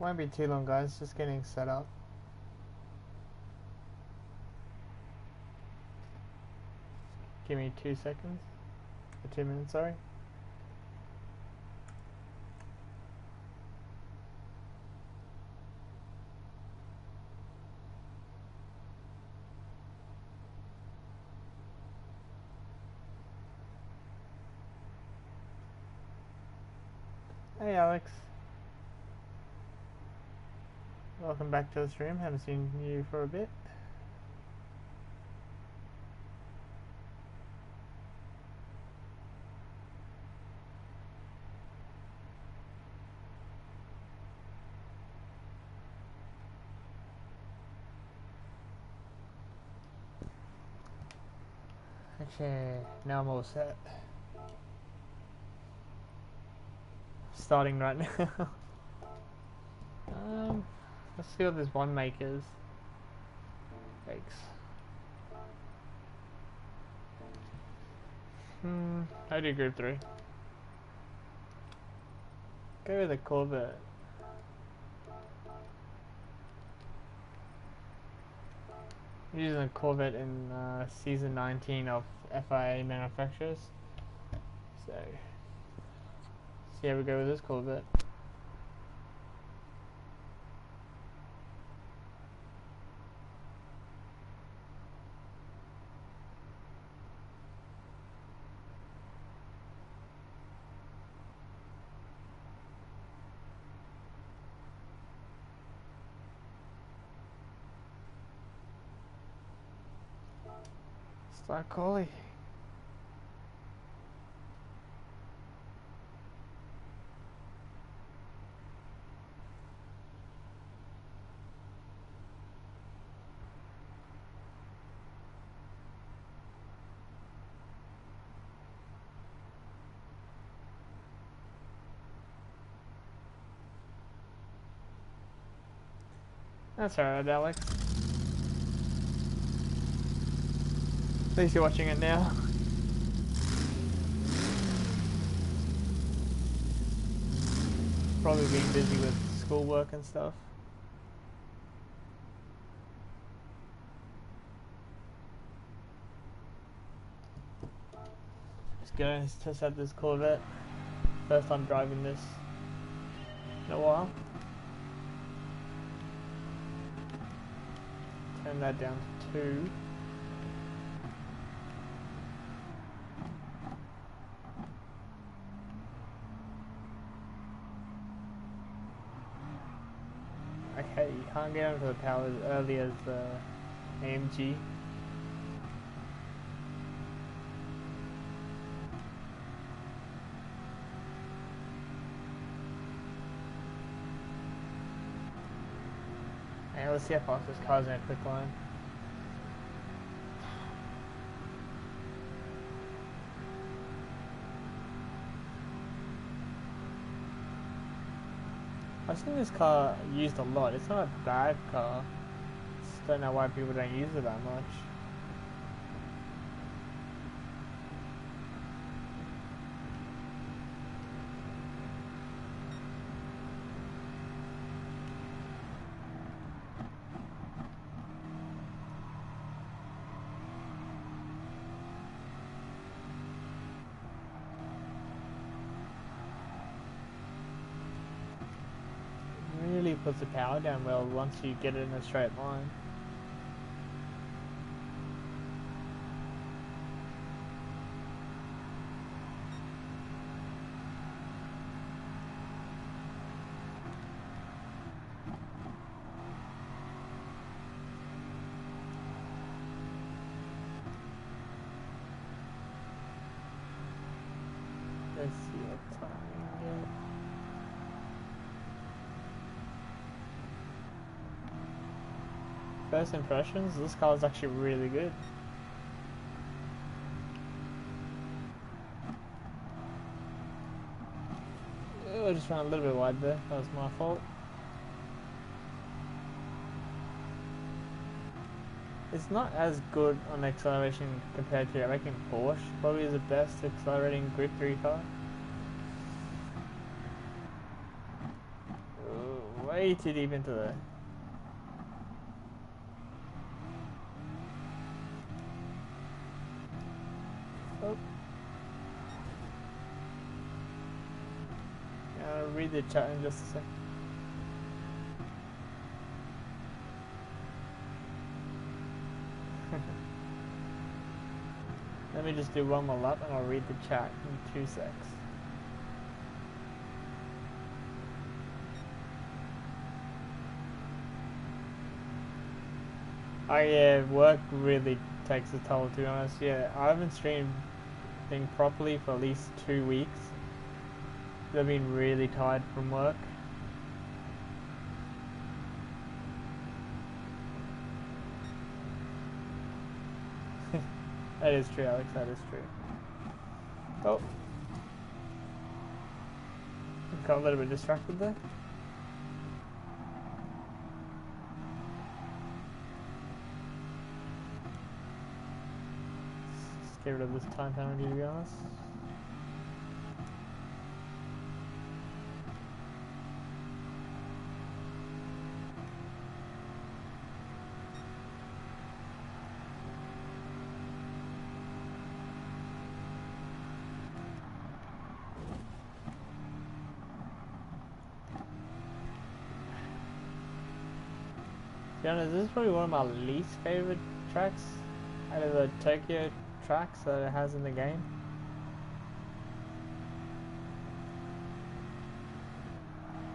Won't be too long, guys. Just getting set up. Give me two seconds. Or two minutes, sorry. Hey, Alex. Welcome back to the stream. Haven't seen you for a bit. Okay, now I'm all set. Starting right now. let's see what this one makers. Thanks. Hmm, I do group three. Go with the Corvette. using a Corvette in uh, season 19 of FIA manufacturers. So, see how we go with this Corvette. Calling. That's alright, Alex. At least you're watching it now. Probably being busy with schoolwork and stuff. Just going to test out this Corvette. First time driving this in a while. Turn that down to two. Okay, you can't get onto the power as early as the AMG. And let's see how fast this car's in a quick line. I've seen this car used a lot. It's not a bad car. Just don't know why people don't use it that much. Really puts the power down well once you get it in a straight line. Let's see what time we get. First impressions, this car is actually really good. Oh, I just ran a little bit wide there, that was my fault. It's not as good on acceleration compared to, I reckon, Porsche probably is the best accelerating Group 3 car. Oh, way too deep into the Oh. Yeah, I'll read the chat in just a sec. Let me just do one more lap and I'll read the chat in two secs. Oh uh, yeah, work really takes a toll to be honest. Yeah, I haven't streamed thing properly for at least two weeks. I've been really tired from work. that is true, Alex, that is true. Oh. Got a little bit distracted there. Let's get rid of this time penalty to be honest. Honest, this is probably one of my least favorite tracks out of the Tokyo tracks that it has in the game.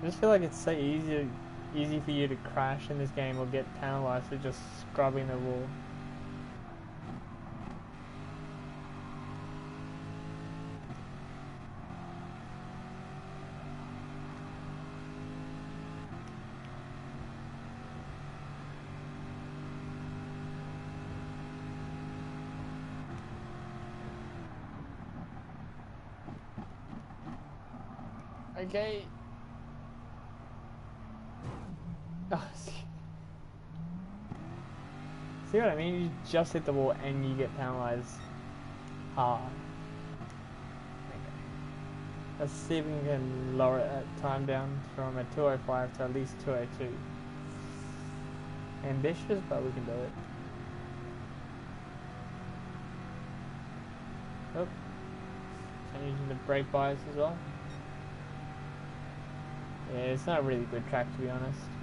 I just feel like it's so easy, easy for you to crash in this game or get penalized for just scrubbing the wall. Okay. Oh, see. see what I mean? You just hit the wall and you get penalized hard. Okay. Let's see if we can lower that time down from a 205 to at least 202. Ambitious, but we can do it. Oh. I'm using the brake bias as well. Yeah, it's not a really good track to be honest.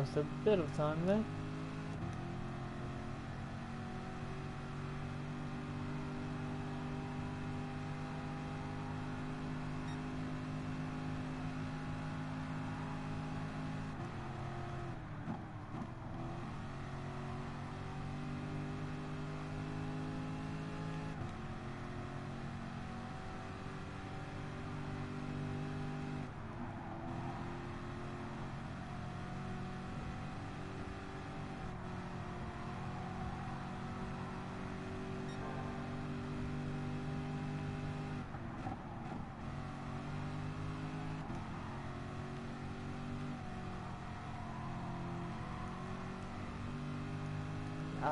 Lost a bit of time there.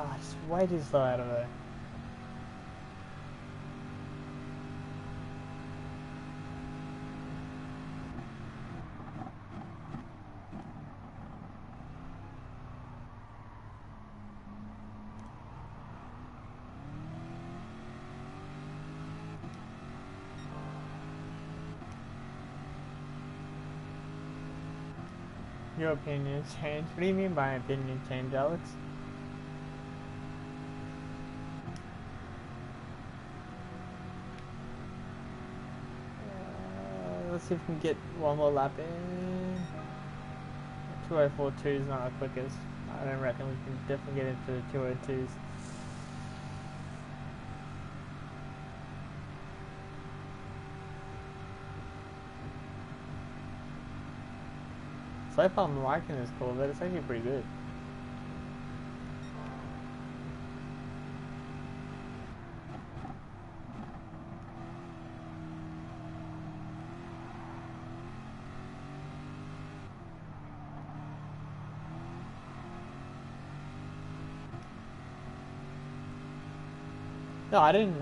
Ah, it's way too slow out of there. Your opinion changed? What do you mean by opinion change, Alex? Uh, let's see if we can get one more lap in. 2042 is not our quickest. I don't reckon we can definitely get into the 202s. So far I'm liking this Corvette, it's actually pretty good. I didn't.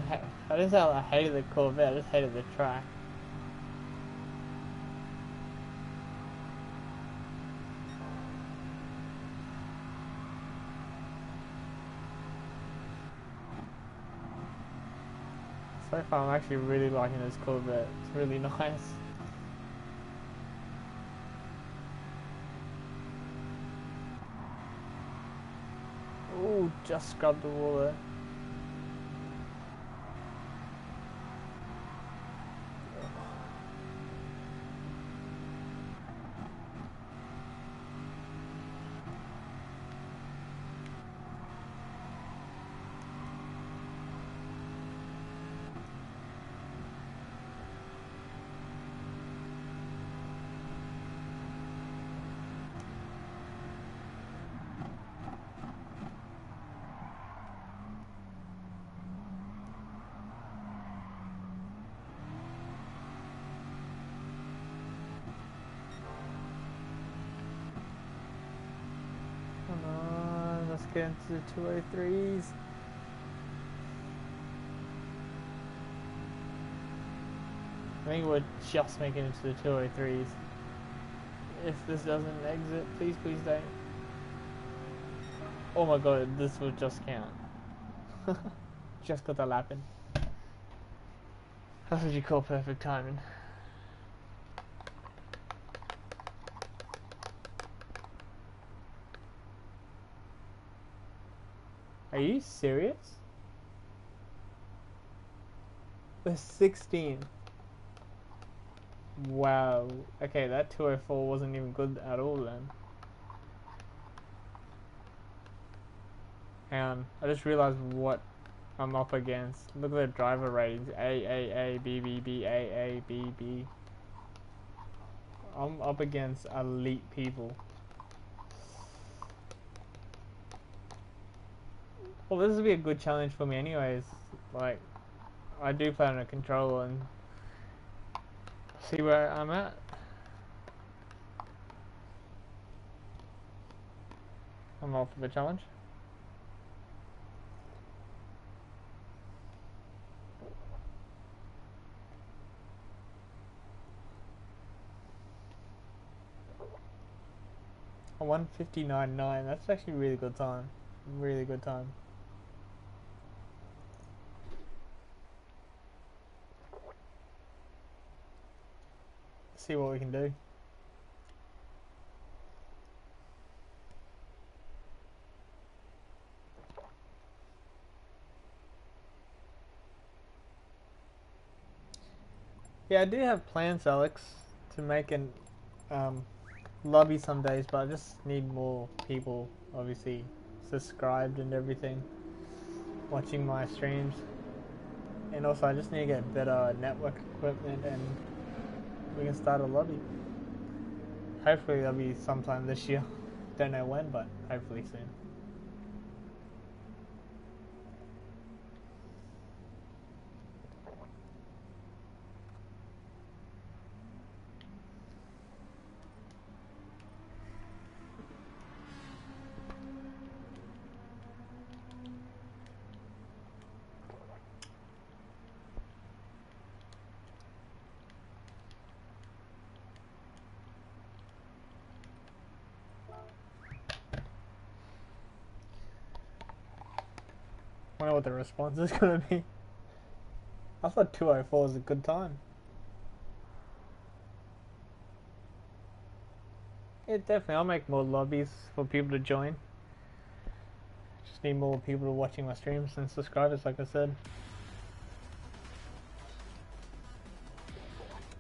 I didn't say I hated the Corvette. I just hated the track. So far, I'm actually really liking this Corvette. It's really nice. Ooh, just scrubbed the wall there. Come on, let's get into the 203s. I think we're just making it to the 203s. If this doesn't exit, please, please don't. Oh my god, this will just count. just got the lap in. That's what you call perfect timing. Are you serious? We're 16. Wow. Okay, that 204 wasn't even good at all then. Hang on. I just realized what I'm up against. Look at the driver ratings. A, A, A, B, B, B, A, A, B, B. I'm up against elite people. Well, this would be a good challenge for me anyways. Like, I do play on a controller and see where I'm at. I'm all for the challenge. A 159.9, that's actually a really good time. Really good time. See what we can do. Yeah, I do have plans, Alex, to make an um, lobby some days, but I just need more people, obviously, subscribed and everything, watching my streams. And also, I just need to get better network equipment and we can start a lobby. Hopefully that'll be sometime this year. Don't know when, but hopefully soon. What the response is gonna be. I thought 204 was a good time. Yeah, definitely. I'll make more lobbies for people to join. Just need more people watching my streams and subscribers, like I said.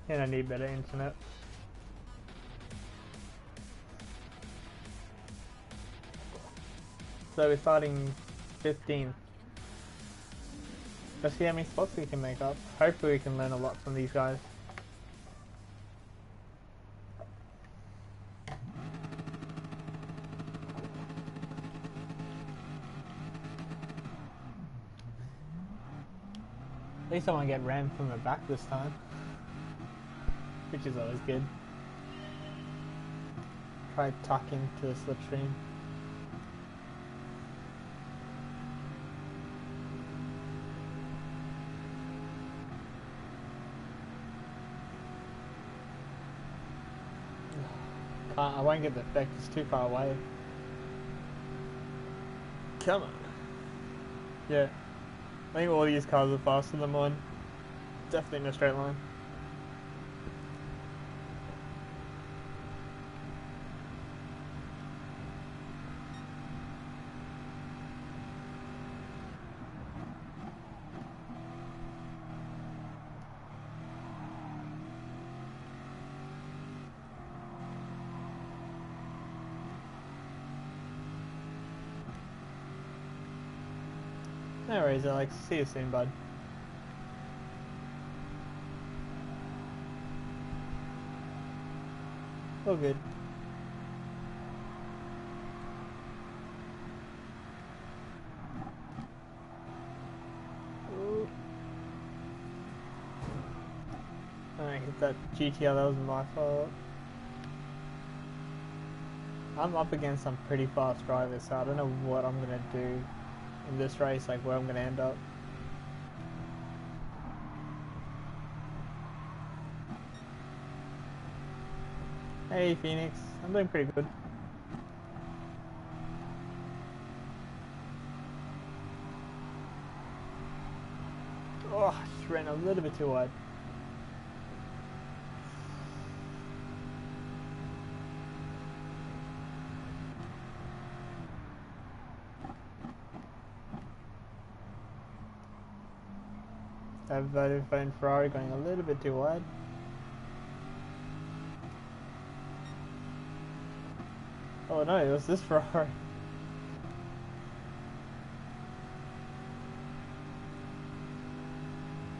And I need better internet. So we're starting 15th. Let's see how many spots we can make up. Hopefully we can learn a lot from these guys. At least I won't get rammed from the back this time. Which is always good. Try tucking to the slipstream. I won't get the effect, it's too far away. Come on. Yeah. I think all these cars are faster than mine. Definitely in a straight line. No worries, Alex. See you soon, bud. All good. Ooh. I hit that GTR, that was my fault. I'm up against some pretty fast drivers, so I don't know what I'm gonna do in this race, like where I'm gonna end up. Hey Phoenix, I'm doing pretty good. Oh, just ran a little bit too wide. I've Vodafone Ferrari going a little bit too wide. Oh no, it was this Ferrari.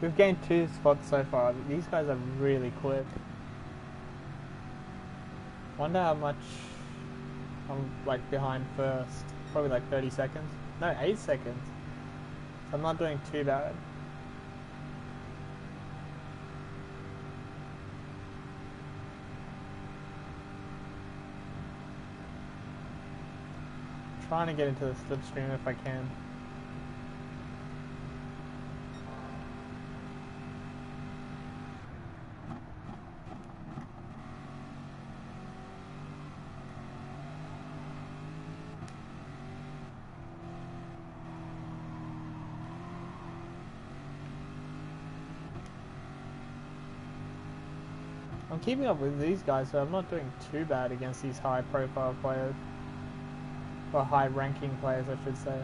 We've gained two spots so far. These guys are really quick. Wonder how much I'm like behind first. Probably like 30 seconds. No, 8 seconds. I'm not doing too bad. Trying to get into the slipstream if I can. I'm keeping up with these guys, so I'm not doing too bad against these high profile players. Or high ranking players, I should say.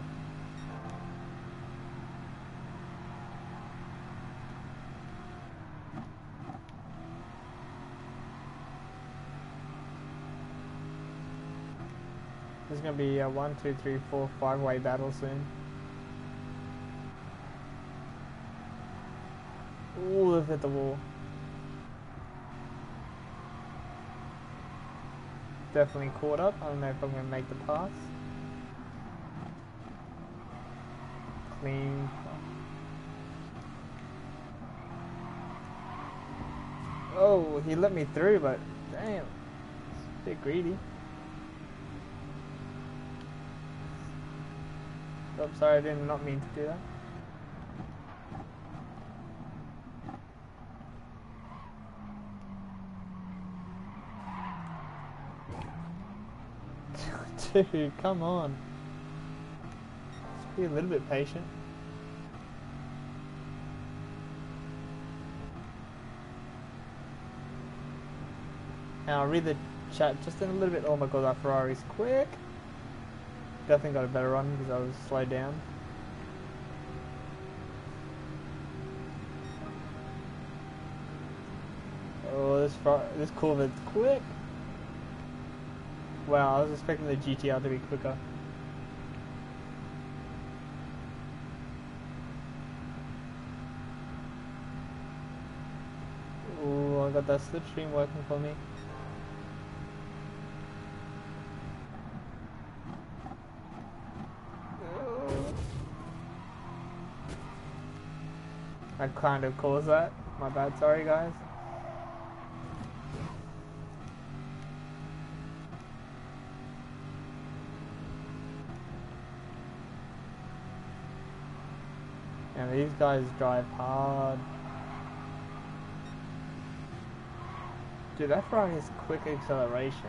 Going to be a one, two, three, four, five way battle soon. Ooh, they've hit the wall. Definitely caught up. I don't know if I'm going to make the pass. Clean. Oh, he let me through, but damn, it's a bit greedy. I'm oh, sorry, I did not mean to do that. Dude, come on. Be a little bit patient. Now I'll read the chat just in a little bit. Oh my god, that Ferrari's quick. Definitely got a better run because I was slowed down. Oh, this this Corvette's quick. Wow, I was expecting the GTR to be quicker. Oh, I got that slipstream working for me. I kind of caused that. My bad, sorry guys. And these guys drive hard. Dude, that Ferrari has quick acceleration.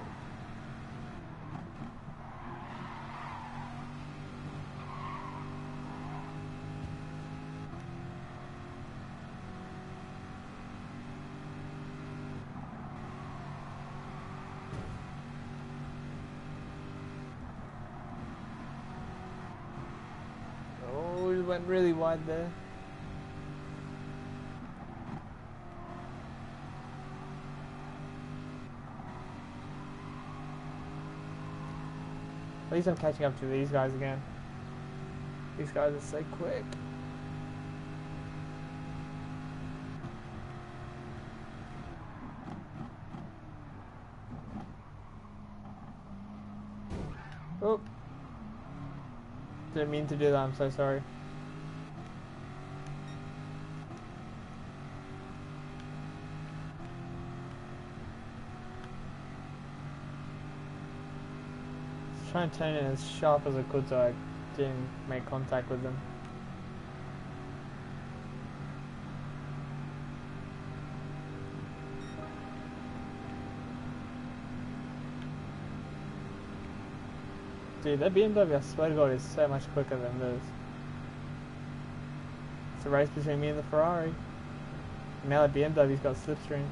Oh, we went really wide there. At least I'm catching up to these guys again. These guys are so quick. Oh. Didn't mean to do that, I'm so sorry. Just trying to turn it as sharp as I could so I didn't make contact with them. Dude, that BMW, I swear to God, is so much quicker than this. It's a race between me and the Ferrari. Now the BMW's got slipstream.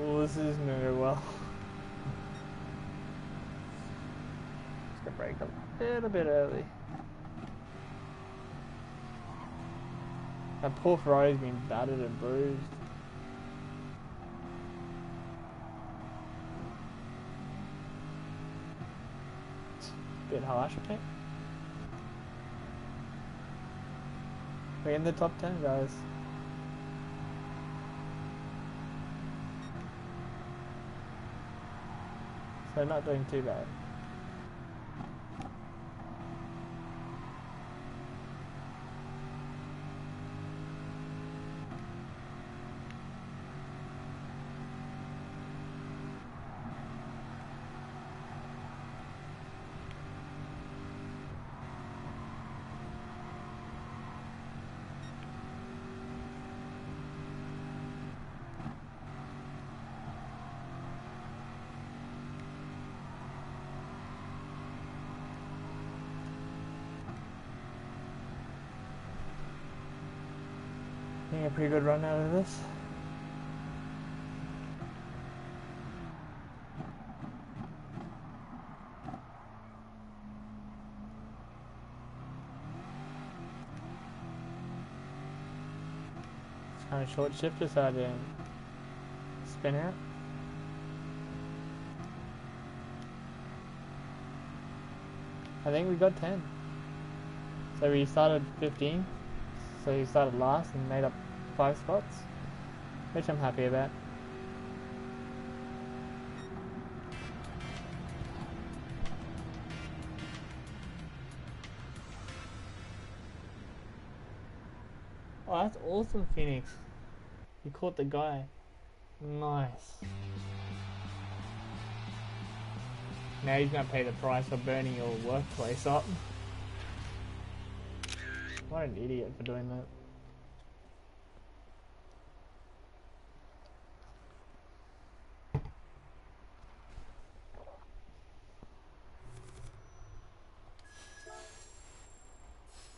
Oh, this isn't going to go well. Just gonna brake a little bit early. That poor Ferrari's been battered and bruised. Bit harsh, I think. We're in the top 10, guys. So not doing too bad. Getting a pretty good run out of this. Kind of short shifter so I didn't spin out. I think we got 10. So we started 15. So he started last and made up five spots, which I'm happy about. Oh, that's awesome, Phoenix. You caught the guy. Nice. Now he's gonna pay the price for burning your workplace up. What an idiot for doing that.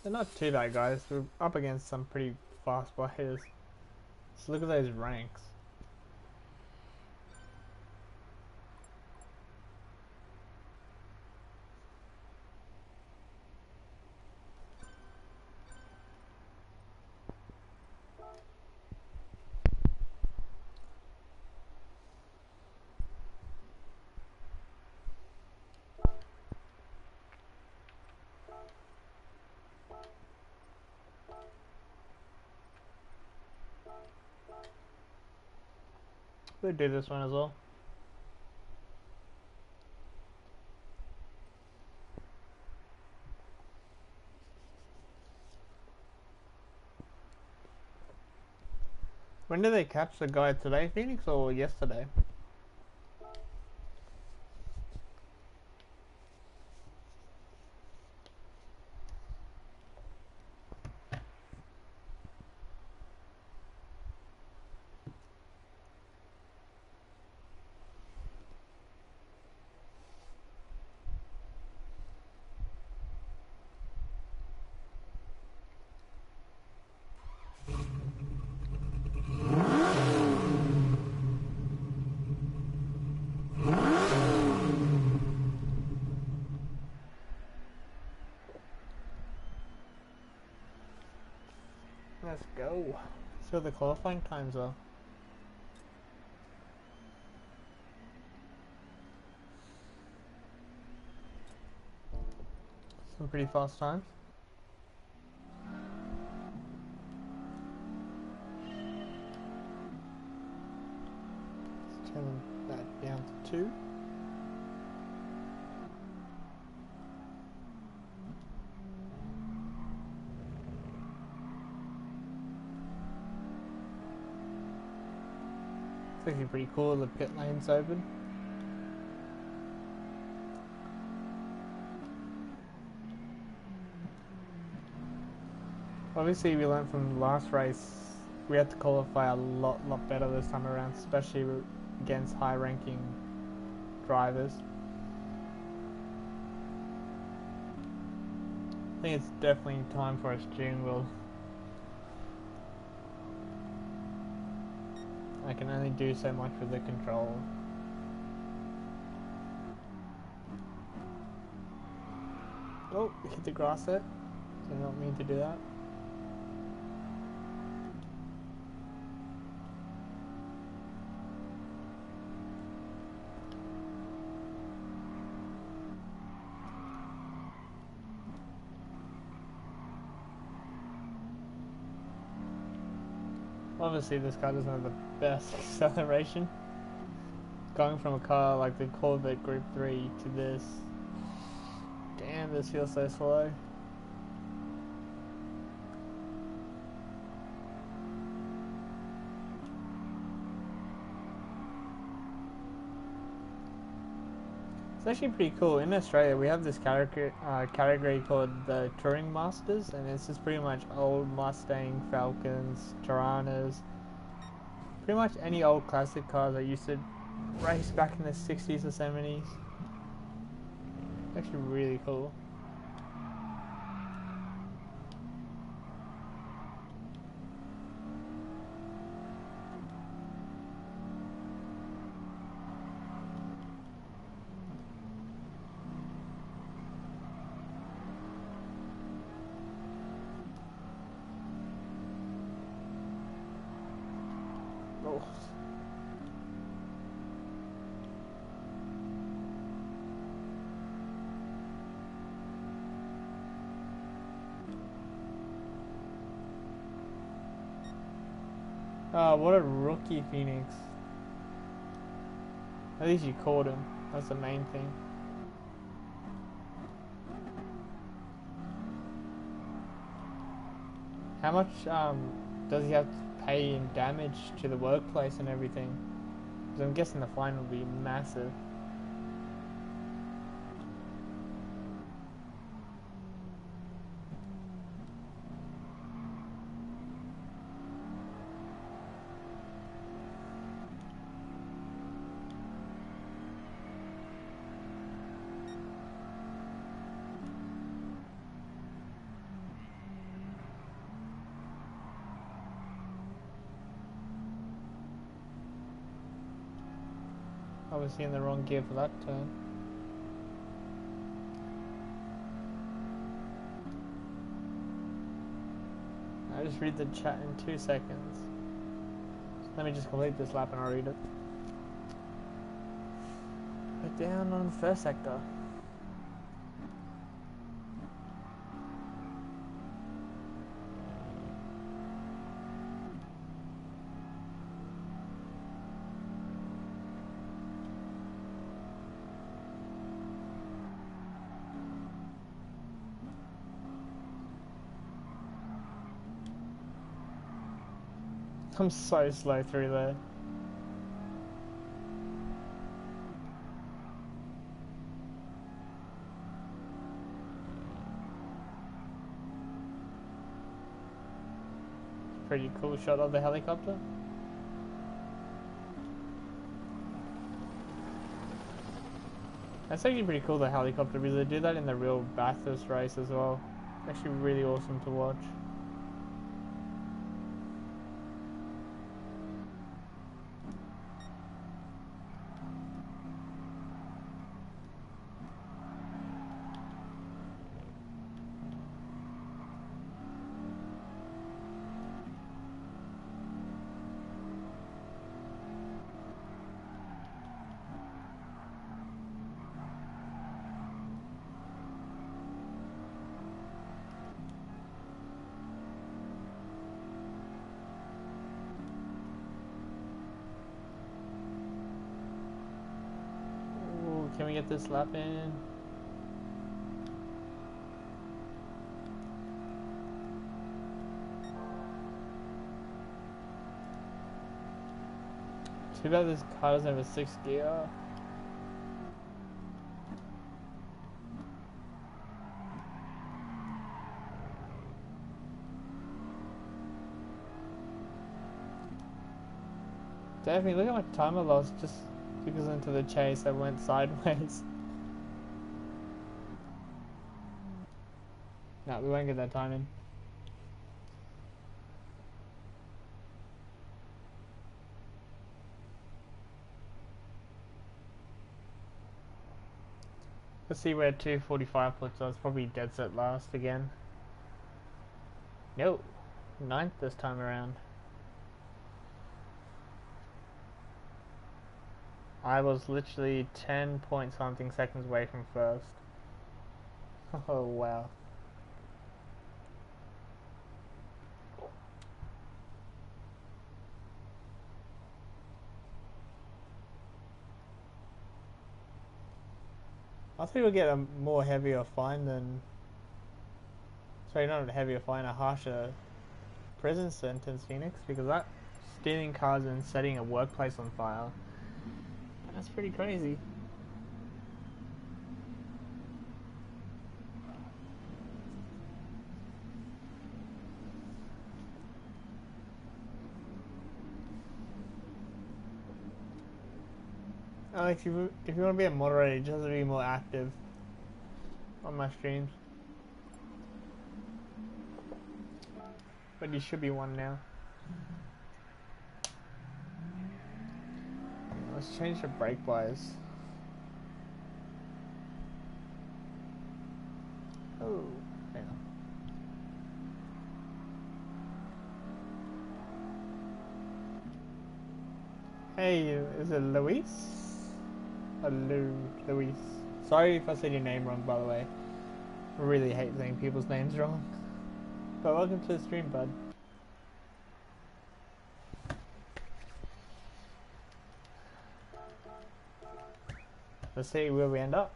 They're not too bad, guys. We're up against some pretty fast players. So look at those ranks. do this one as well. When did they catch the guy today, Phoenix, or yesterday? So the qualifying times are. Some pretty fast times. Let's turn that down to two. It's pretty cool, the pit lane's open. Obviously we learned from the last race, we had to qualify a lot, lot better this time around, especially against high ranking drivers. I think it's definitely time for a steering wheel can only do so much with the control. Oh, hit the grass there. Did not mean to do that. Obviously this car doesn't have the best acceleration. Going from a car like the Corvette Group 3 to this. Damn, this feels so slow. It's actually pretty cool. In Australia, we have this category, uh, category called the Touring Masters, and it's just pretty much old Mustang, Falcons, Toranas, pretty much any old classic cars that used to race back in the 60s or 70s. Actually, really cool. Oh, what a rookie, Phoenix. At least you caught him. That's the main thing. How much um, does he have to pay in damage to the workplace and everything? Because I'm guessing the fine will be massive. Obviously in the wrong gear for that turn. I just read the chat in two seconds. Let me just complete this lap and I'll read it. We're down on the first sector. I'm so slow through there. Pretty cool shot of the helicopter. That's actually pretty cool, the helicopter, because they do that in the real Bathurst race as well. Actually really awesome to watch. Ooh, can we get this lap in? Too bad this car doesn't have a six gear. Definitely, look at my timer loss just because into the chase I went sideways. No, we won't get that time in. Let's see where 245 puts us. Probably dead set last again. No, ninth this time around. I was literally 10 point something seconds away from first. Oh wow. I think we'll get a more heavier fine than. Sorry, not a heavier fine, a harsher prison sentence, Phoenix, because that stealing cars and setting a workplace on fire. That's pretty crazy. Alex, if you, if you want to be a moderator, just have to be more active on my streams. But you should be one now. Let's change the brake bias. Oh, hang on. Hey, is it Luis? Hello, Luis. Sorry if I said your name wrong, by the way. I really hate saying people's names wrong. But welcome to the stream, bud. Let's see where we end up.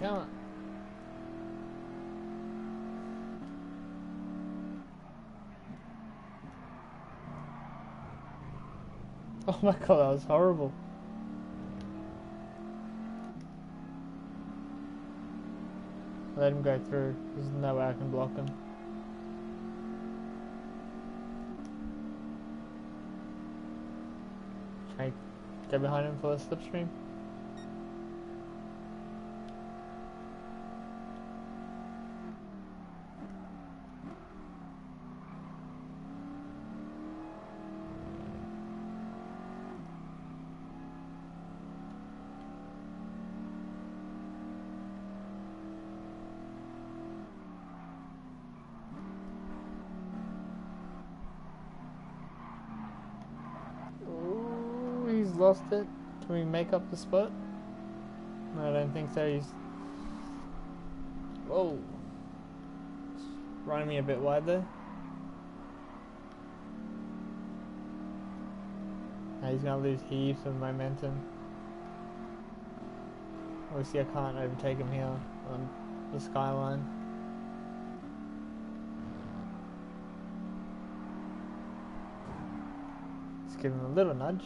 Can't. Oh my god, that was horrible. Let him go through. There's no way I can block him. Can I get behind him for the slipstream? Can we make up the spot? No, I don't think so. He's. Whoa. Running me a bit wide there. Now he's gonna lose heaps of momentum. Obviously, I can't overtake him here on the skyline. Let's give him a little nudge.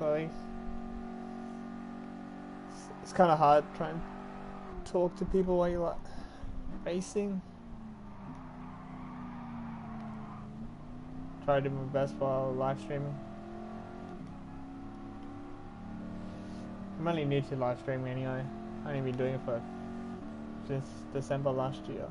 It's, it's kind of hard trying to talk to people while you're like racing. Try to do my best while live streaming. I'm only new to live streaming anyway. I've only been doing it for since December last year.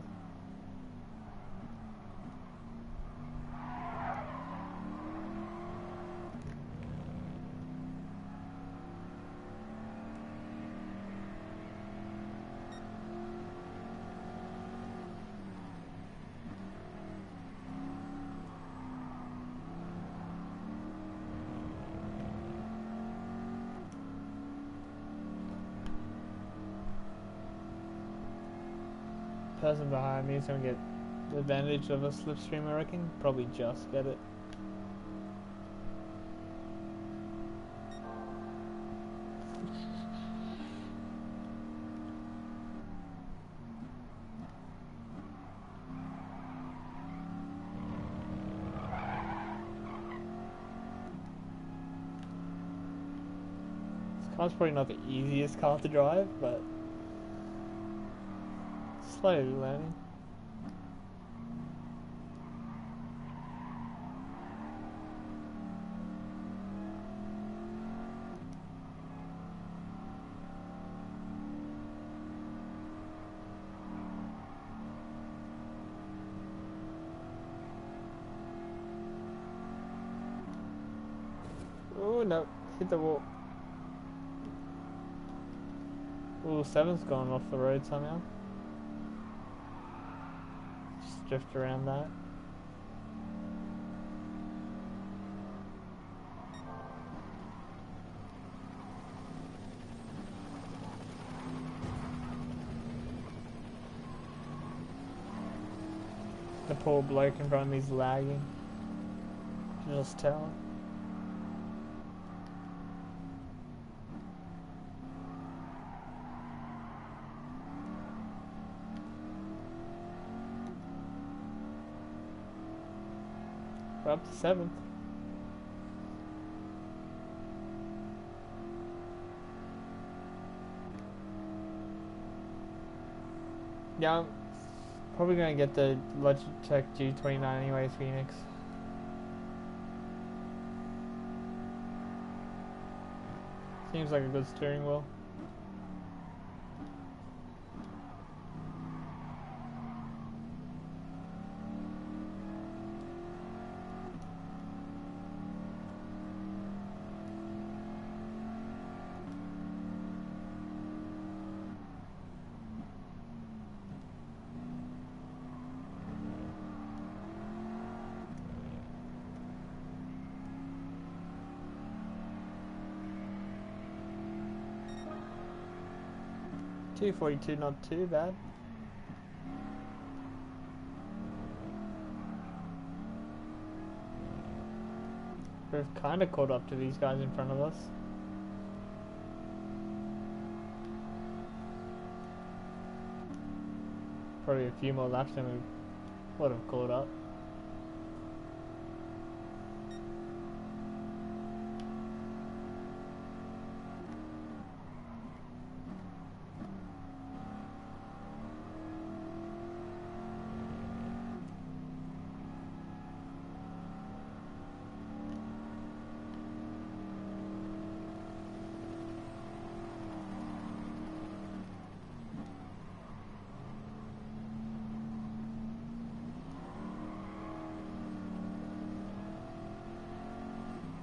Person behind me is gonna get the advantage of a slipstream, I reckon. Probably just get it. This car's probably not the easiest car to drive, but slowly learning. Oh no, hit the wall. Oh, seven's gone off the road somehow drift around that. The poor bloke in front of me's lagging. Just tell. We're to seventh. Yeah, I'm probably gonna get the Logitech G29 anyways, Phoenix. Seems like a good steering wheel. Two forty two, not too bad. We've kind of caught up to these guys in front of us. Probably a few more laps and we would have caught up.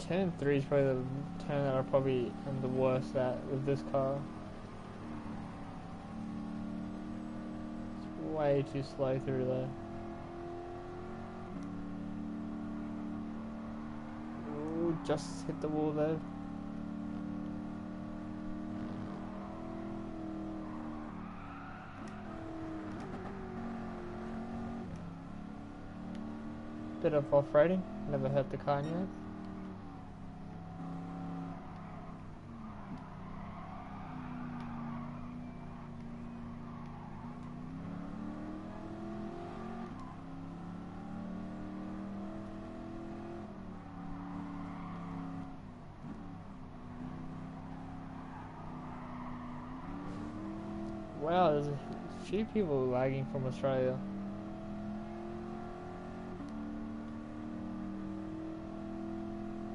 Turn three is probably the turn that I probably am the worst at with this car. It's way too slow through there. Ooh, just hit the wall there. Bit of off-roading, never hurt the car yet. Wow, there's a few people lagging from Australia.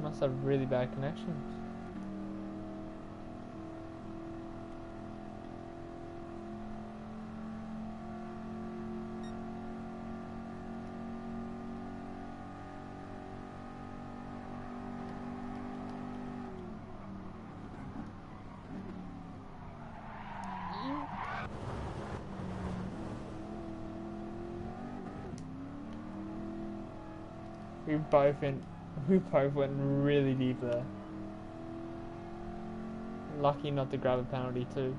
Must have really bad connections. We both went, we both went really deep there. Lucky not to grab a penalty too.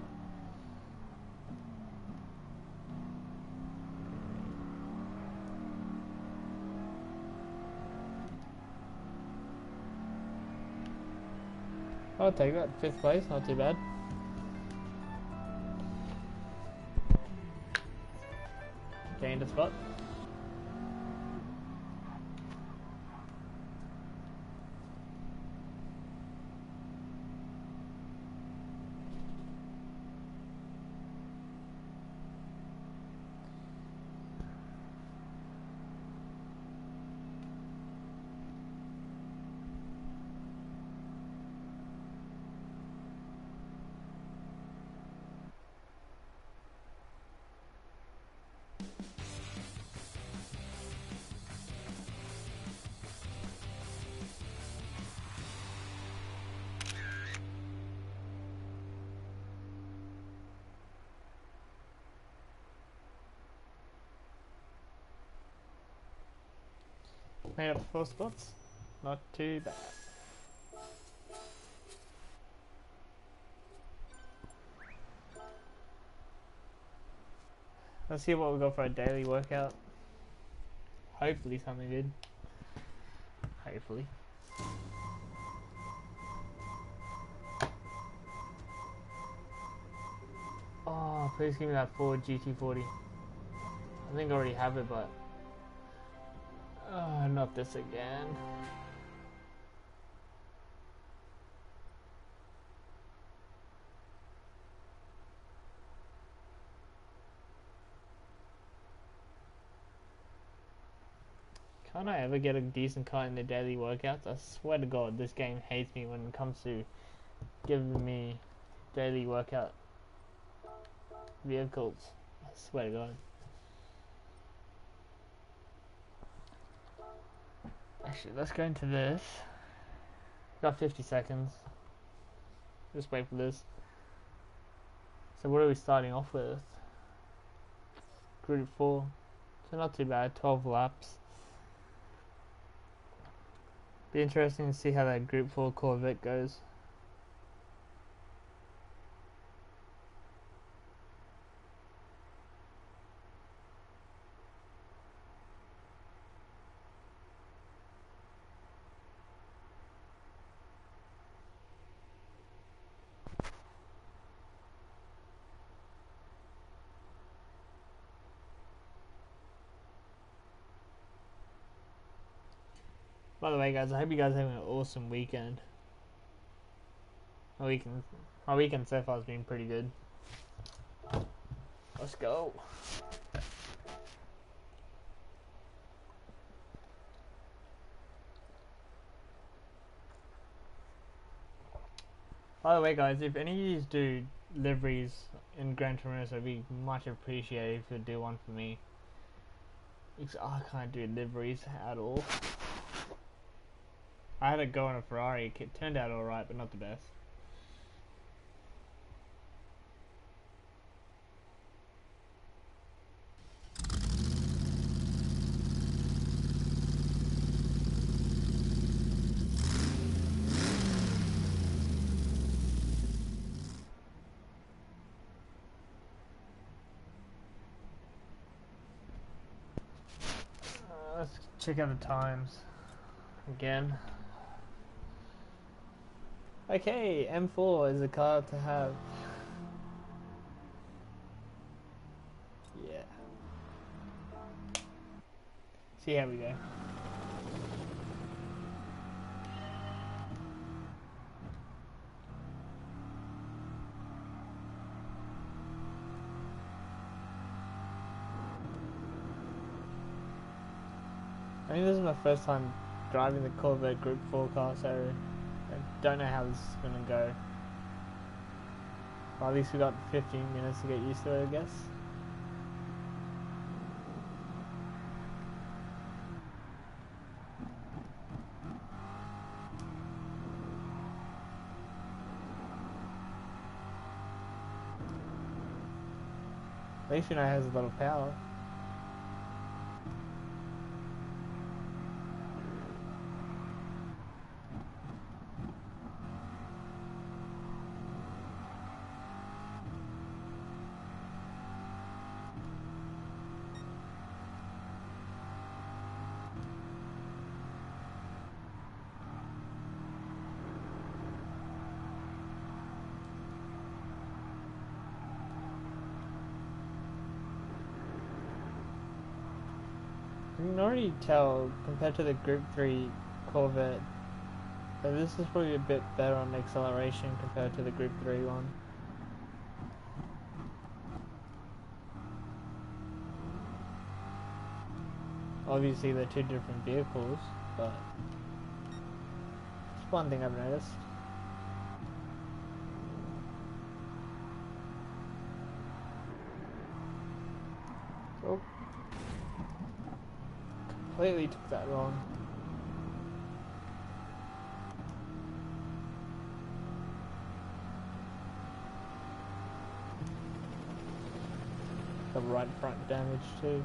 I'll take that. Fifth place, not too bad. Made up four spots. Not too bad. Let's see what we got for a daily workout. Hopefully something good. Hopefully. Oh, please give me that Ford GT40. I think I already have it, but Oh, not this again. Can't I ever get a decent car in the daily workouts? I swear to god, this game hates me when it comes to giving me daily workout vehicles. I swear to god. Actually, let's go into this. Got 50 seconds. Just wait for this. So what are we starting off with? Group 4. So not too bad, 12 laps. Be interesting to see how that Group 4 Corvette goes. Guys, I hope you guys are having an awesome weekend. My weekend, my weekend so far has been pretty good. Let's go. By the way, guys, if any of you do liveries in Gran Turismo, it'd be much appreciated if you'd do one for me. Because I can't do liveries at all. I had it go on a Ferrari. It turned out alright, but not the best. Uh, check out the times again. Okay, M4 is a car to have. Yeah. See how we go. I think this is my first time driving the Corvette Group 4 car, so I don't know how this is going to go. Well, at least we got 15 minutes to get used to it, I guess. At least you know it has a lot of power. Already tell compared to the Group 3 Corvette that this is probably a bit better on acceleration compared to the Group 3 one. Obviously they're two different vehicles, but it's one thing I've noticed. Completely took that wrong. The right front damage too.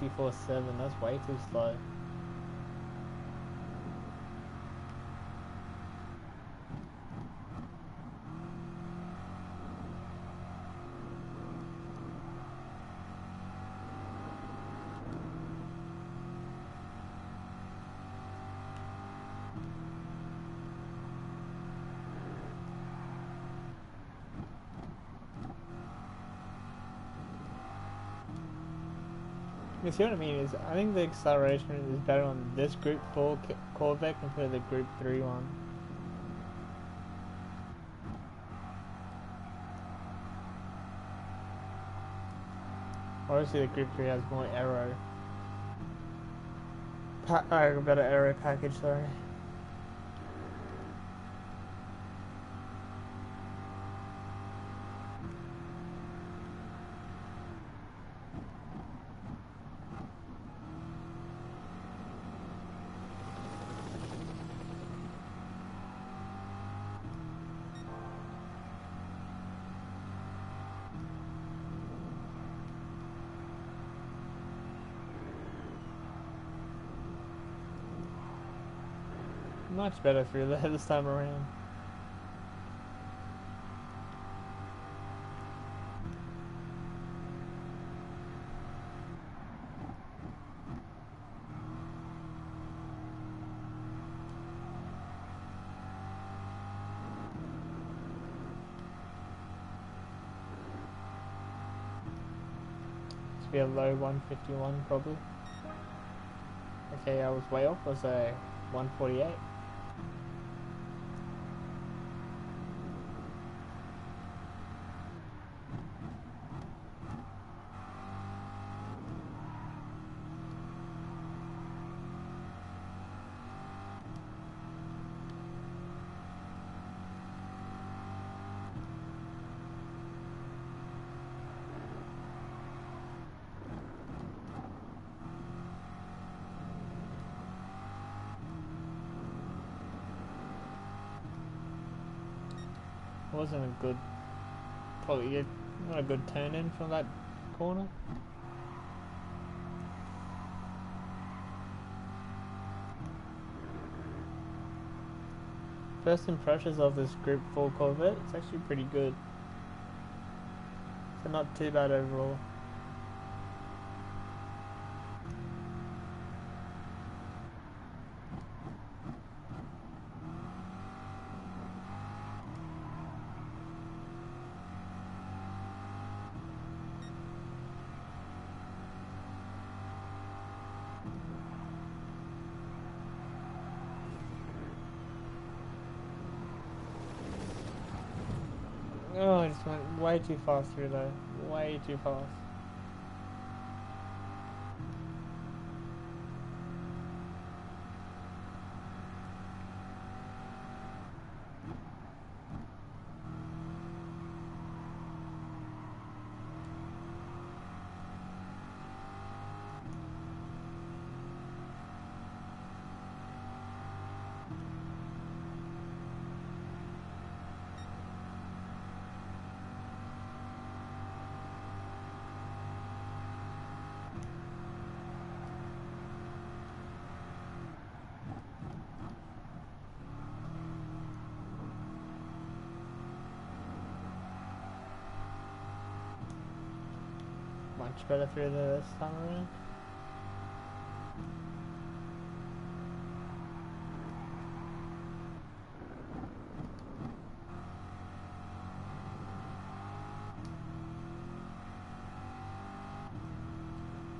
Mm, 154.7, that's way too slow. You see what I mean? Is I think the acceleration is better on this Group 4 Corvette compared to the Group 3 one. Obviously, the Group 3 has more aero. Pa- uh, better aero package, sorry. Much better for you this time around. Be a low 151 probably. Okay, I was way off. I Was a 148. Wasn't a good, probably not a good turn in from that corner. First impressions of this Group 4 Corvette, it's actually pretty good. So not too bad overall. Oh, I just went way too fast there. Way too fast. Much better through this time.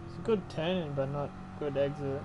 It's a good turn, but not good exit.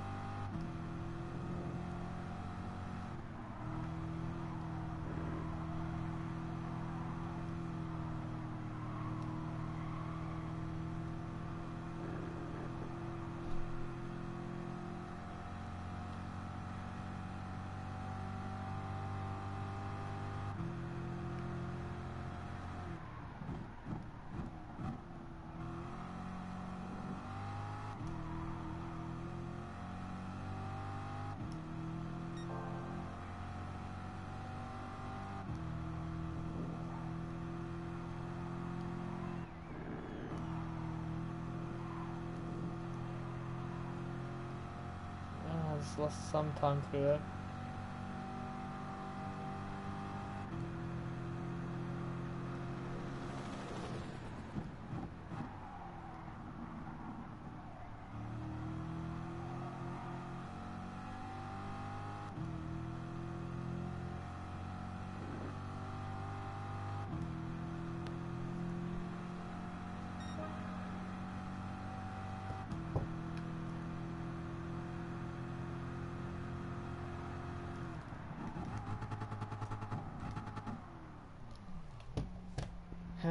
Ah, I just lost some time through there.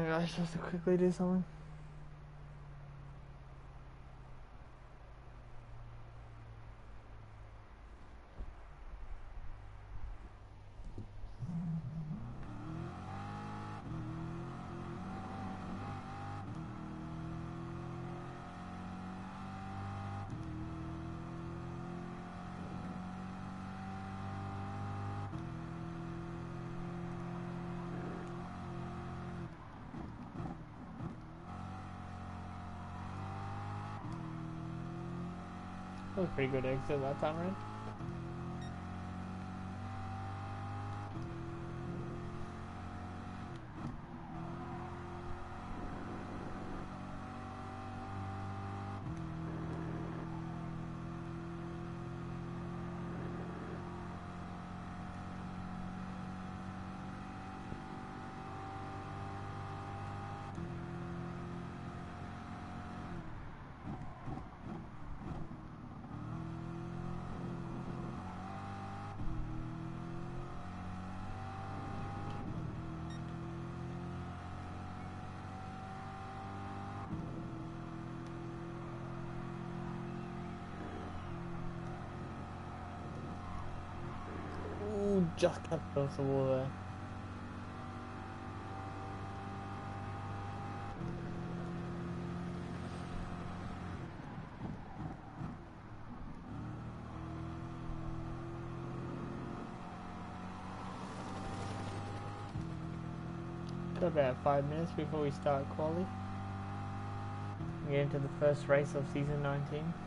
On, I just to quickly do something. Was a pretty good exit that time around. Ooh, just kept off the wall there. About five minutes before we start quali. Get into the first race of season 19.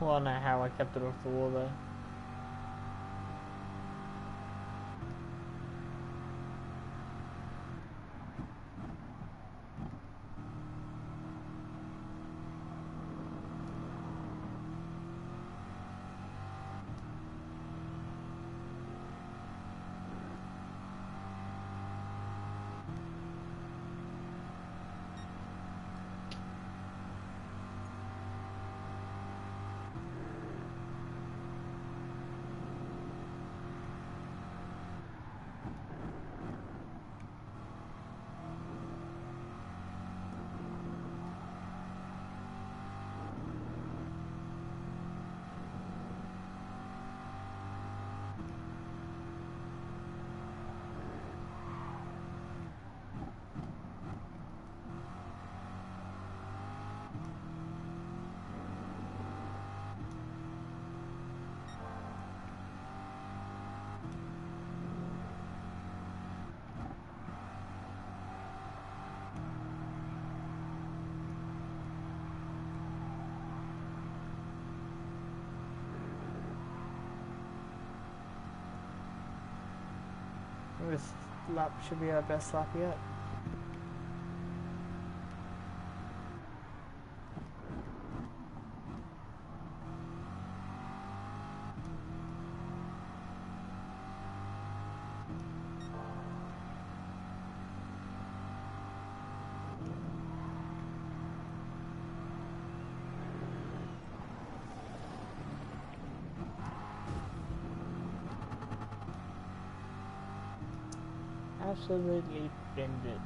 I don't know how I kept it off the wall though. This lap should be our best lap yet. Absolutely binned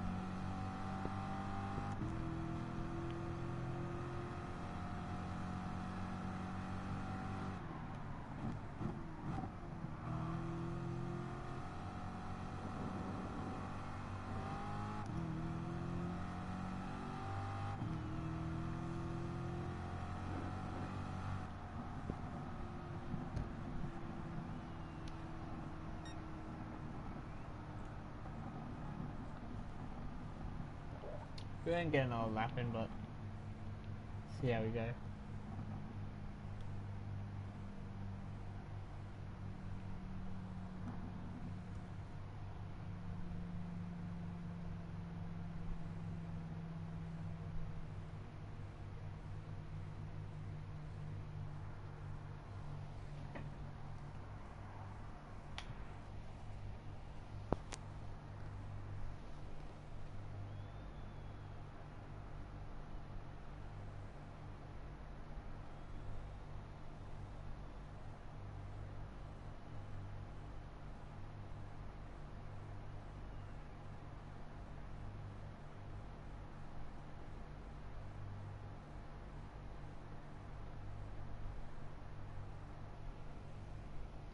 We ain't getting all lapping, but see how we go.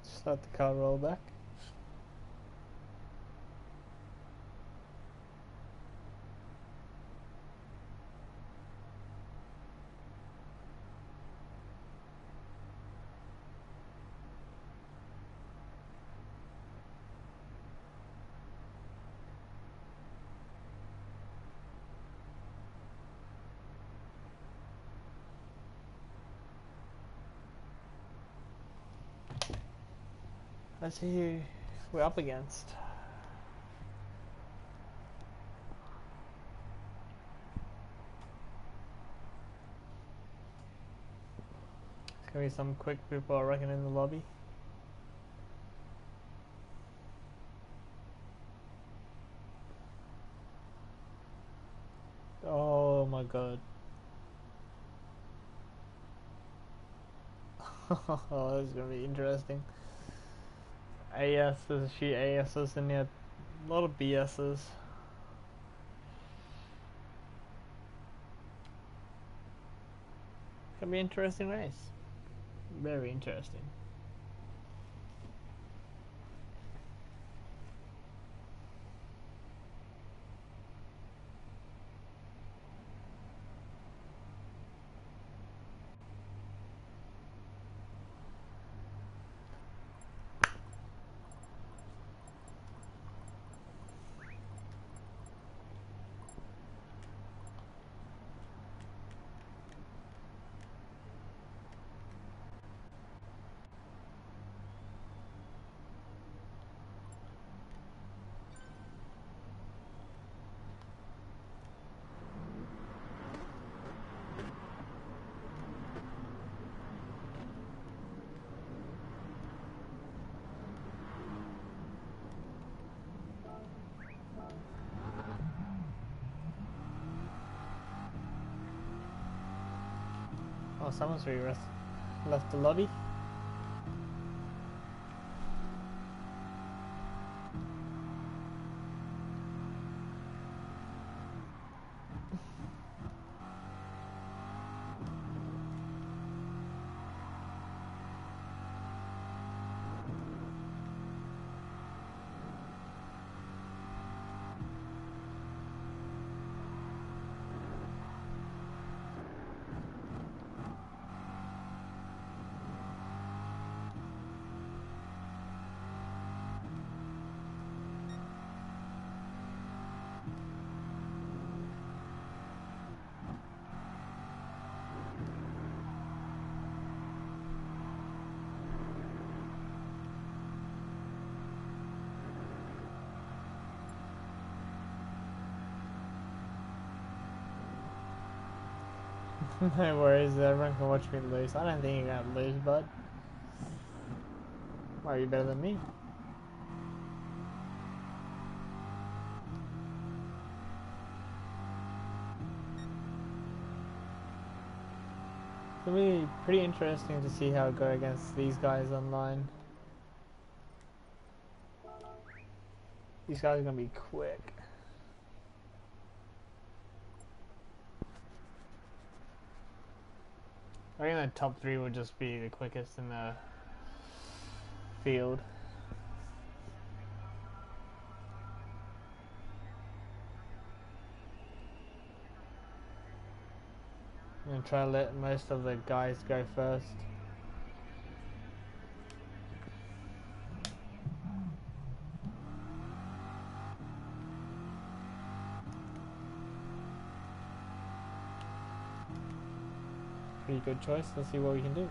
Just let the car roll back. Let's see who we're up against. It's gonna be some quick people I reckon in the lobby. Oh my god. oh, this is gonna be interesting. AS, there's a few ASs in there, a lot of BSs. Gonna be an interesting race. Very interesting. Oh, someone's already left, left the lobby. no worries, everyone can watch me lose. I don't think you're gonna lose, bud. Why are you better than me? Gonna be pretty interesting to see how it go against these guys online. These guys are gonna be quick. I think the top three would just be the quickest in the field. I'm gonna try to let most of the guys go first. Good choice. Let's see what we can do.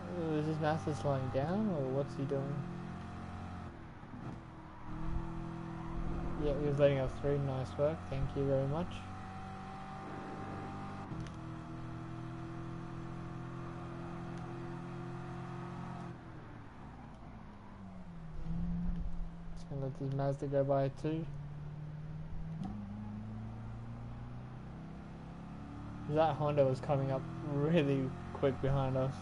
Uh, Is master down or what's he doing? Yeah, he was letting us through. Nice work. Thank you very much. Just gonna let this Mazda go by too. That Honda was coming up really quick behind us.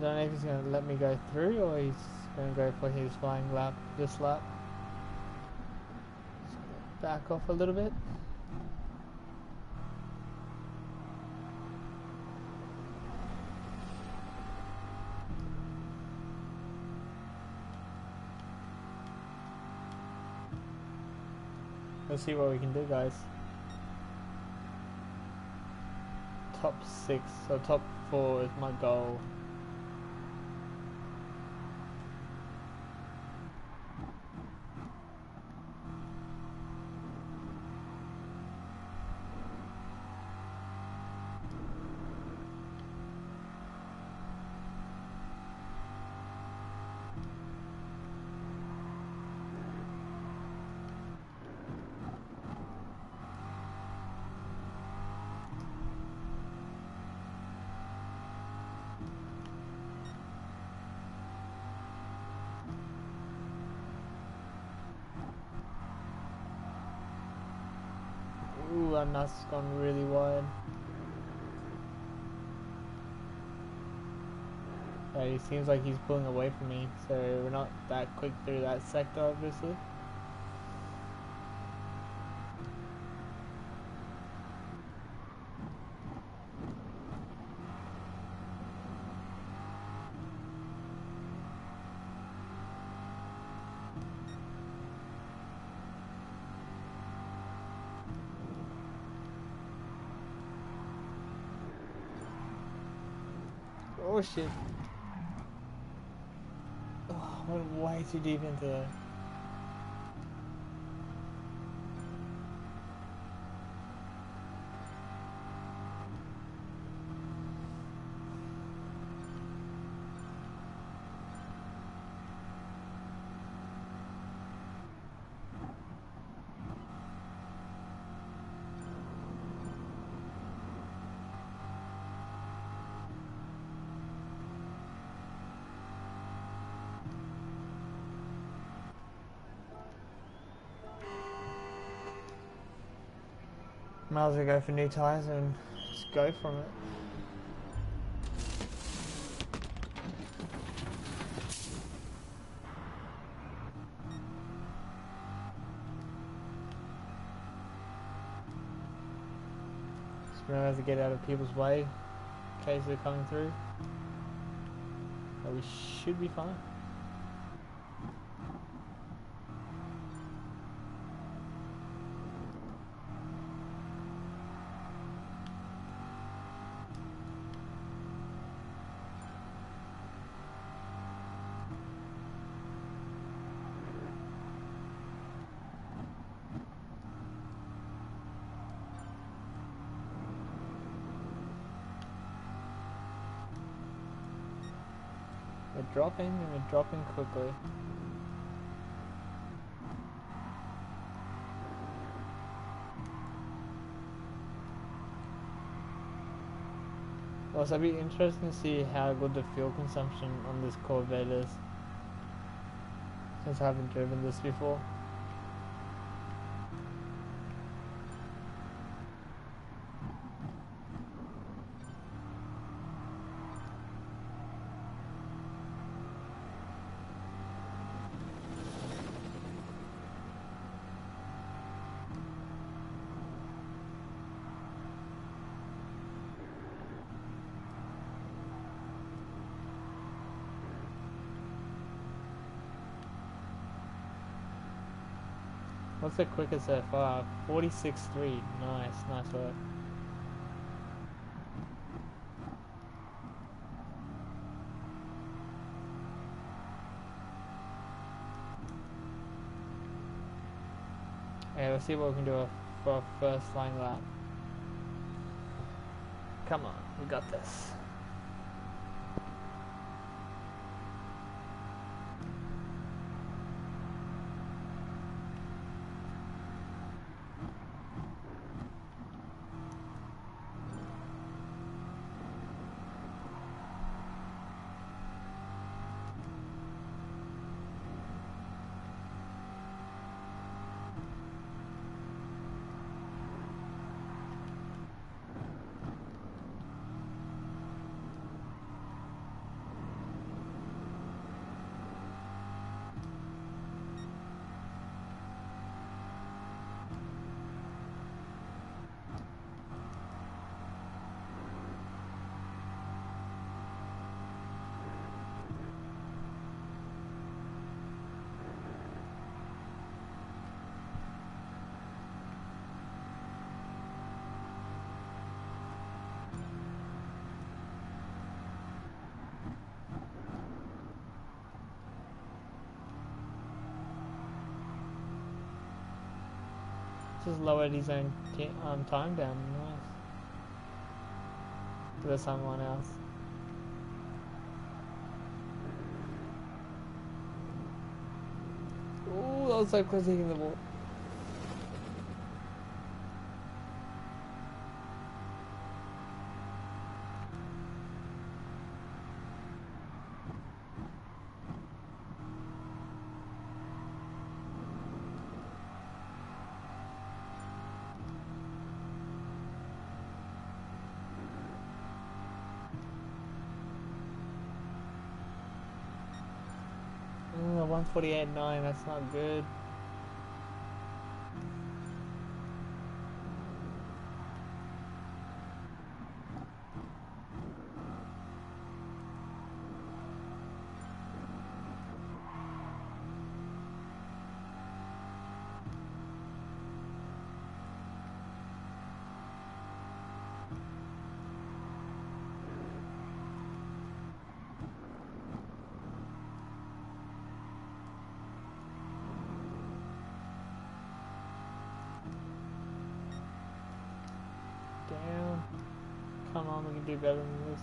Don't know if he's to let me go through or he's to go for his flying lap this lap. Back off a little bit. Let's see what we can do, guys. Top six, so top four is my goal. Ooh, and that's gone really wide. He seems like he's pulling away from me, so we're not that quick through that sector, obviously. Oh shit. I went way too deep into. Might as well go for new tyres and just go from it. Just remember to get out of people's way in case they're coming through. But we should be fine. We're dropping and we're dropping quickly. Also, it'd be interesting to see how good the fuel consumption on this Corvette is. Since I haven't driven this before. What's the quickest so far? 46.3. Nice, nice work. Okay, let's see what we can do for our first flying lap. Come on, we got this. Lowered his own um, time down. Nice. There's someone else. Ooh, that was so close to hitting the wall. Mm, 148.9, that's not good. Damn. Come on, we can do better than this.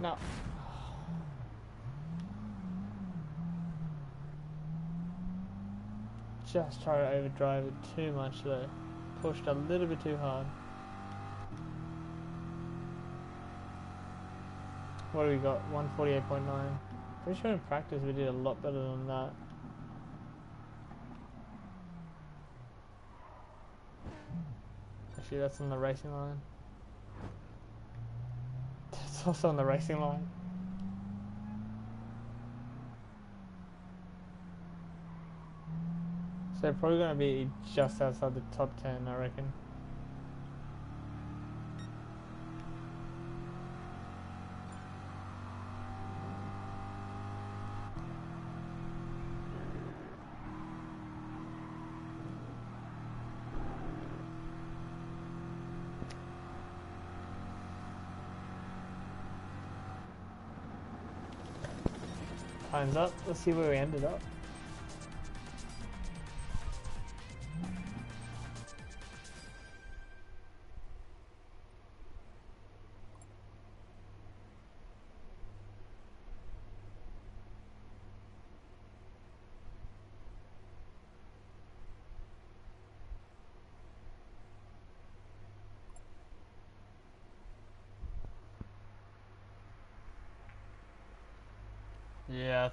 No. Just try to overdrive it too much though. Pushed a little bit too hard. What do we got? 148.9. Pretty sure in practice we did a lot better than that. Actually, that's on the racing line. That's also on the racing line. So probably gonna be just outside the top 10, I reckon. Time's up. Let's see where we ended up.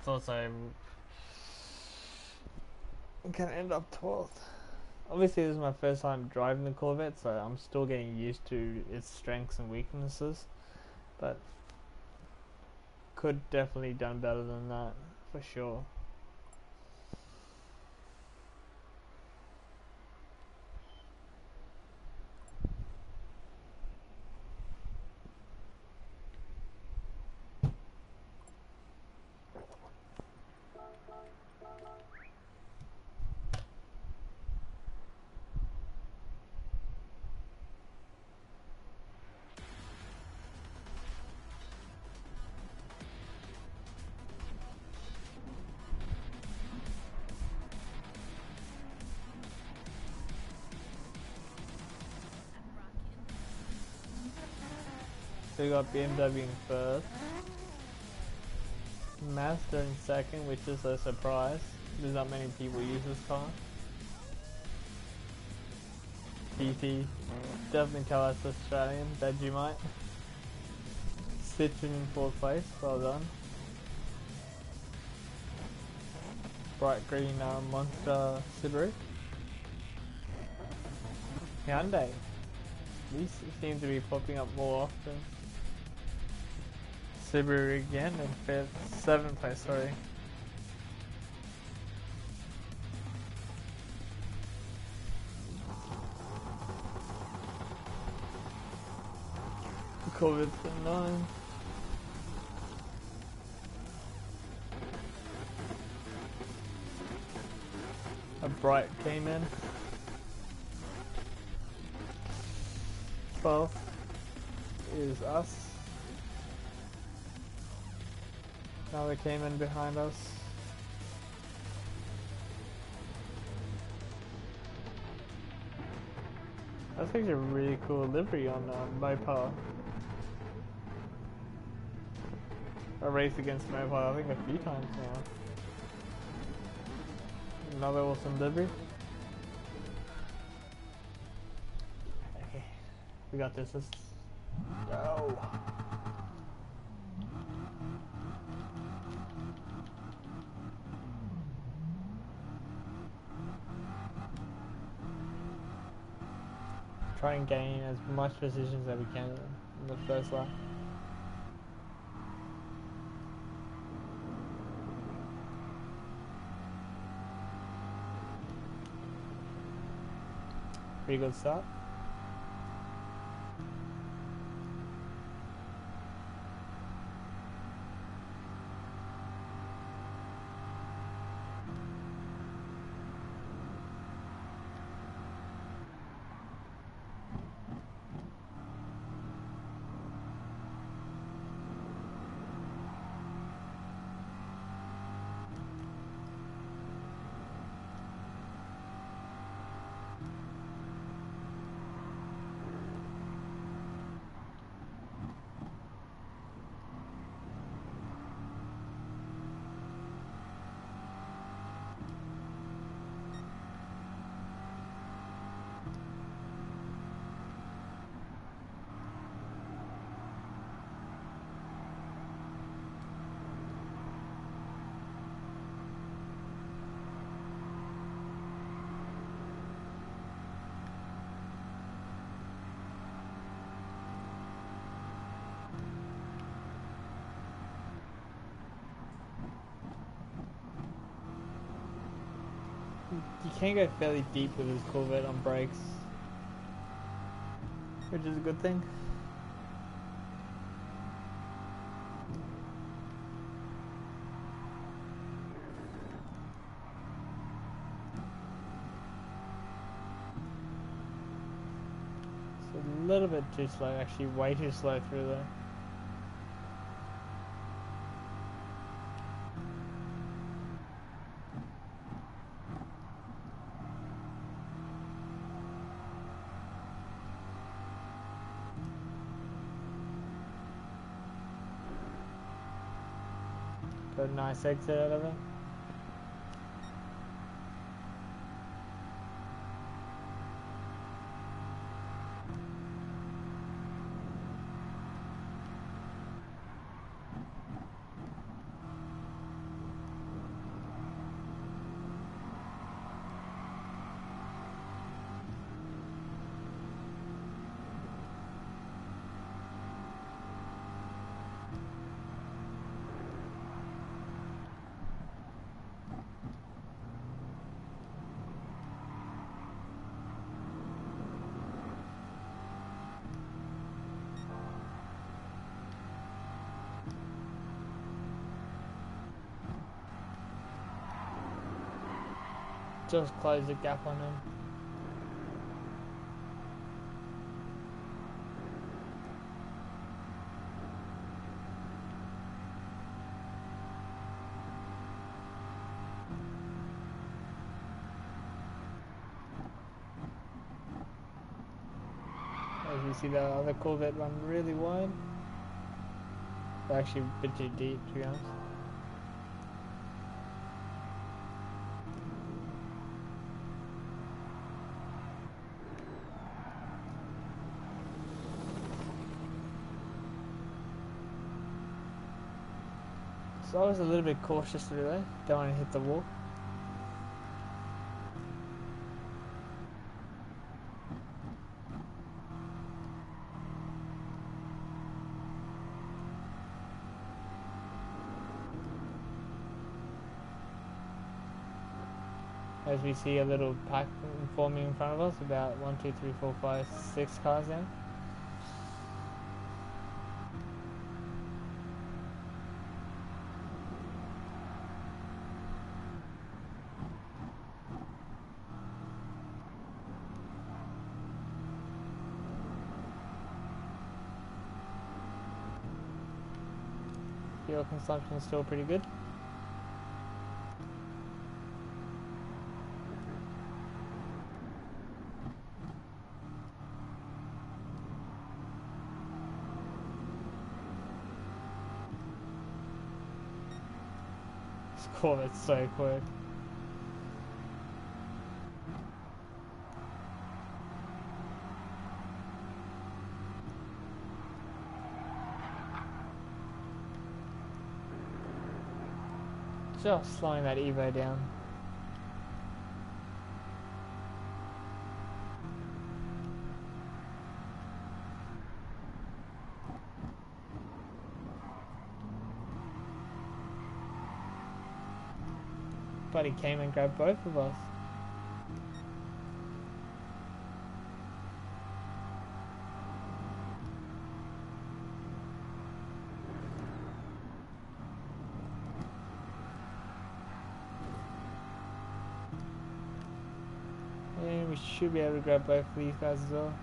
Thought. I'm gonna end up 12th. Obviously, this is my first time driving the Corvette, so I'm still getting used to its strengths and weaknesses. But could definitely done better than that, for sure. We got BMW in first. Mazda in second, which is a surprise. There's not many people use this car. TT, definitely tell us Australian, might. Citroen in fourth place, well done. Bright green uh, monster Subaru. Hyundai. These seem to be popping up more often. Subaru again in fifth, seventh place, sorry. In nine. A bright came in. 12th is us. Now they came in behind us. That's actually a really cool livery on uh, Mopar. I raced against Mopar I think a few times now. Another awesome livery. Okay, we got this go. try and gain as much positions as we can in the first lap. Pretty good start. You can go fairly deep with this Corvette on brakes, which is a good thing. It's a little bit too slow, actually way too slow through there. Nice exit out of it. Just close the gap on him. As you see the other Corvette run really wide. They're actually a bit too deep to be honest. I was a little bit cautious today. Don't want to hit the wall. As we see a little pack forming in front of us, about one, two, three, four, five, six cars now. Consumption is still pretty good. This Corvette's so quick. Just slowing that Evo down. But he came and grabbed both of us. And we should be able to grab both of these guys as well.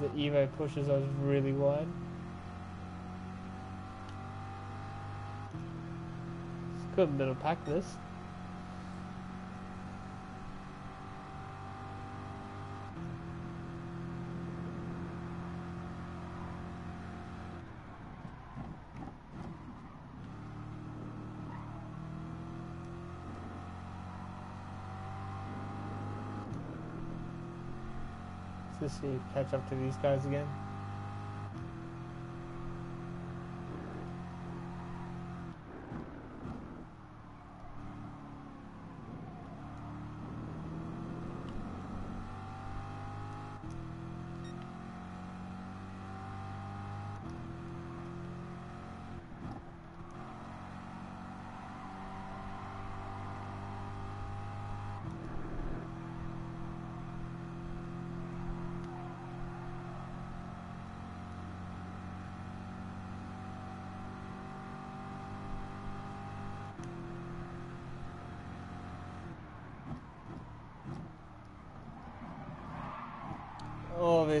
The Evo pushes us really wide. It's a good little pack this. to see catch up to these guys again.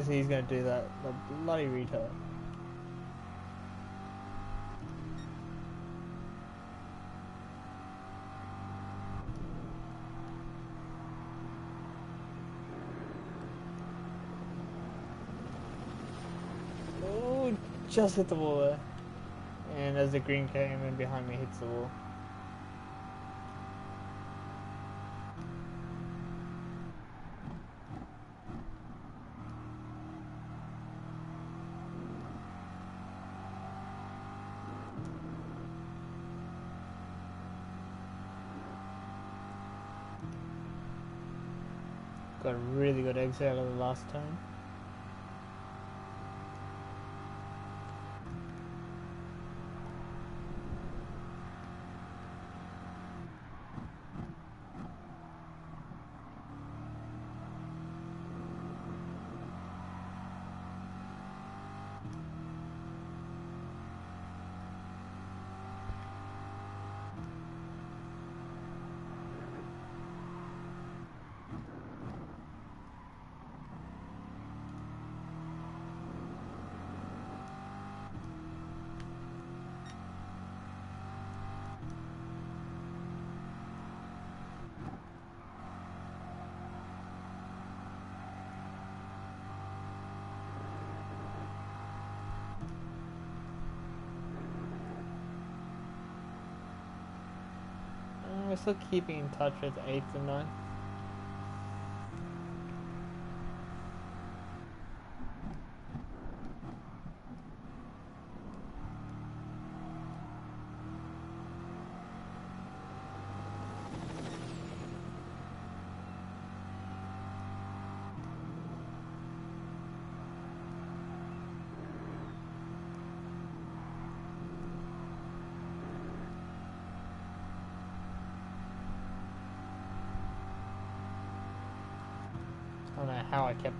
He's gonna do that, the bloody retard. Oh, just hit the wall there. And as the green came in behind me, hits the wall. Got a out of the last turn. Uh, we're still keeping in touch with 8th and 9th.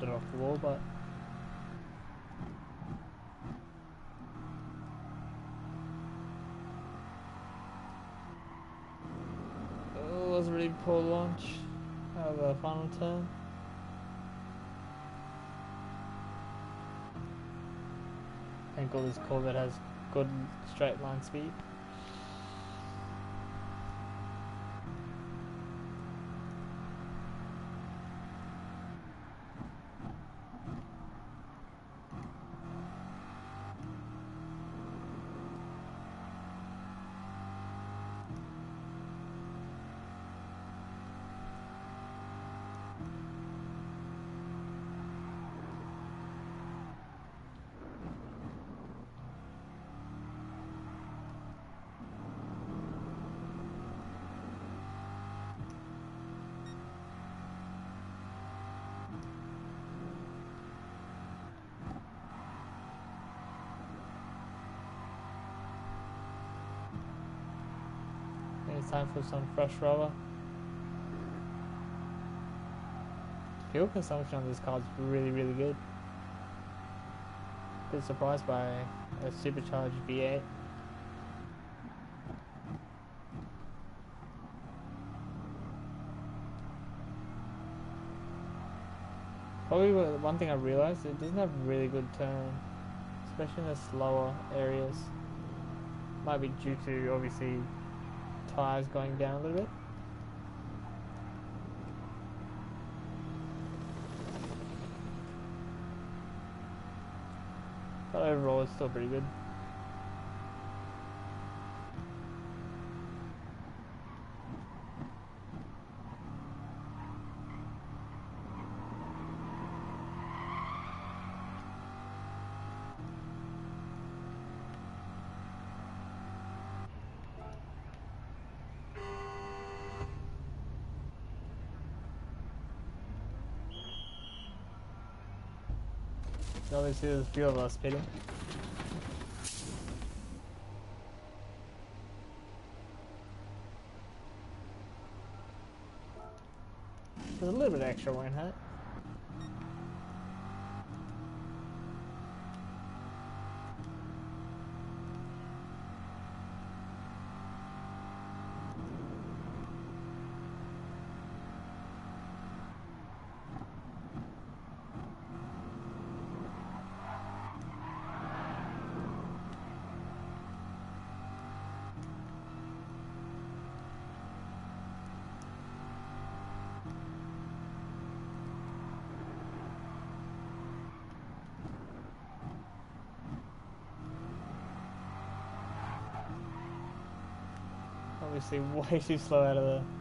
it off the wall, but oh, that was a really poor launch. Have a final turn. Thank all this Corvette has good straight line speed. For some fresh rubber. Fuel consumption on this car is really, really good. Bit surprised by a supercharged V8. Probably one thing I realized, it doesn't have really good turn, especially in the slower areas. Might be due to obviously tires going down a little bit. But overall it's still pretty good. Obviously there's a few of us pitting. There's a little bit extra, won't it? Obviously way too slow out of there.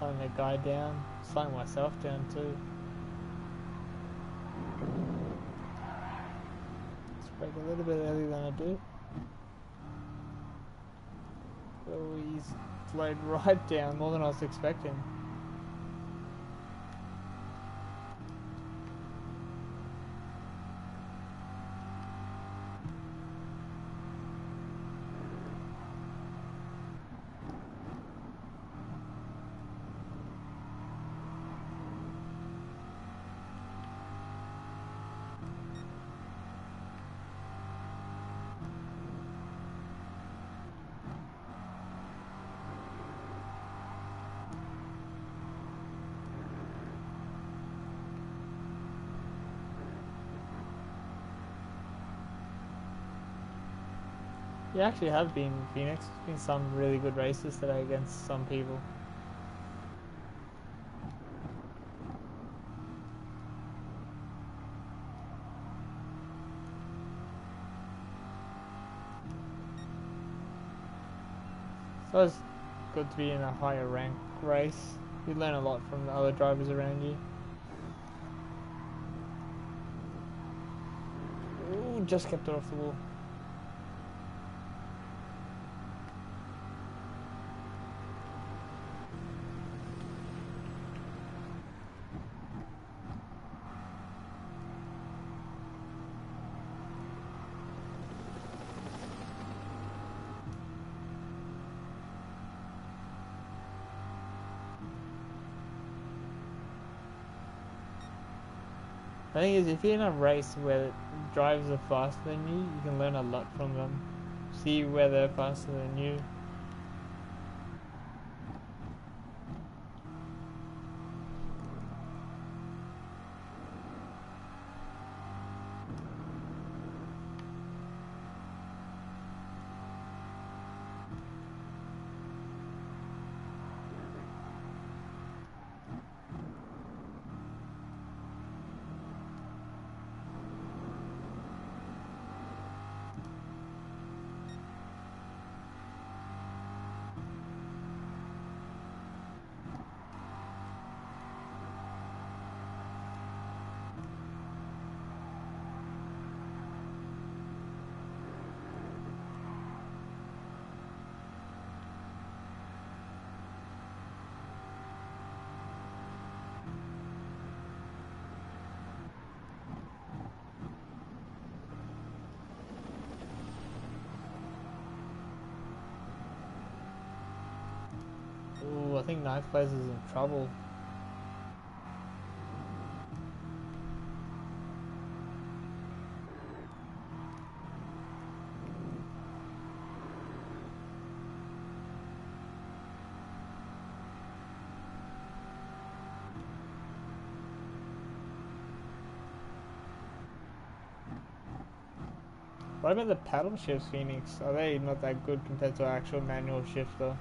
slowing that guy down, slowing myself down too. Let's brake a little bit earlier than I do. Oh, he's slowed right down, more than I was expecting. You actually have been Phoenix. There's been some really good races today against some people. So it's good to be in a higher rank race. You learn a lot from the other drivers around you. Ooh, just kept it off the wall. Thing is, if you're in a race where drivers are faster than you, you can learn a lot from them. See where they're faster than you. Ooh, I think is in trouble. What about the paddle shifts, Phoenix? Are they not that good compared to actual manual shift though?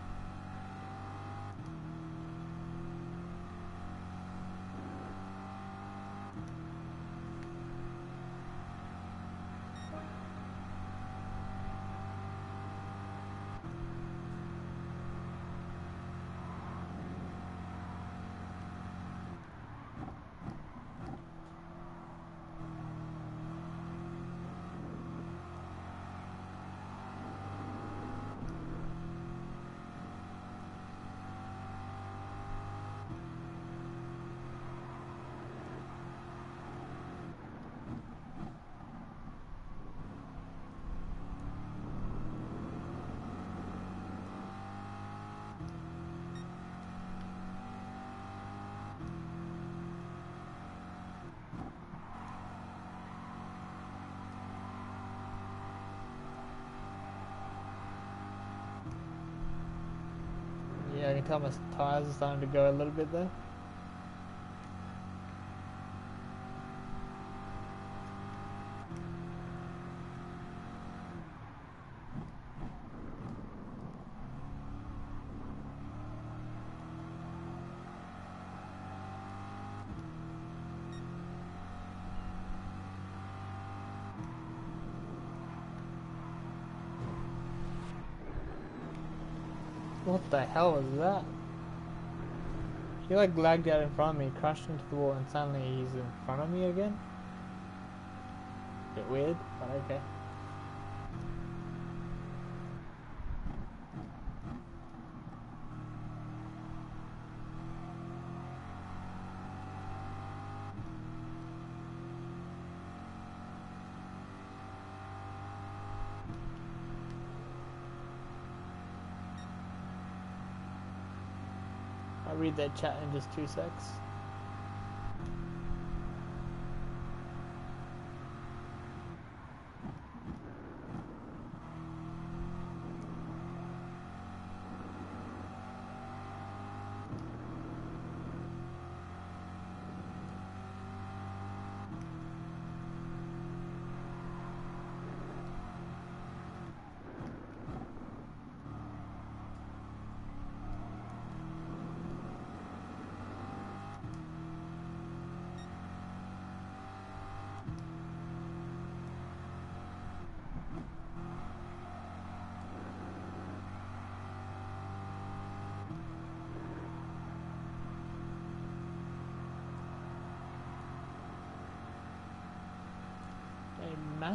Can tell my tires are starting to go a little bit there. What the hell was that? He like lagged out in front of me, crashed into the wall, and suddenly he's in front of me again. Bit weird, but okay. That chat in just two secs.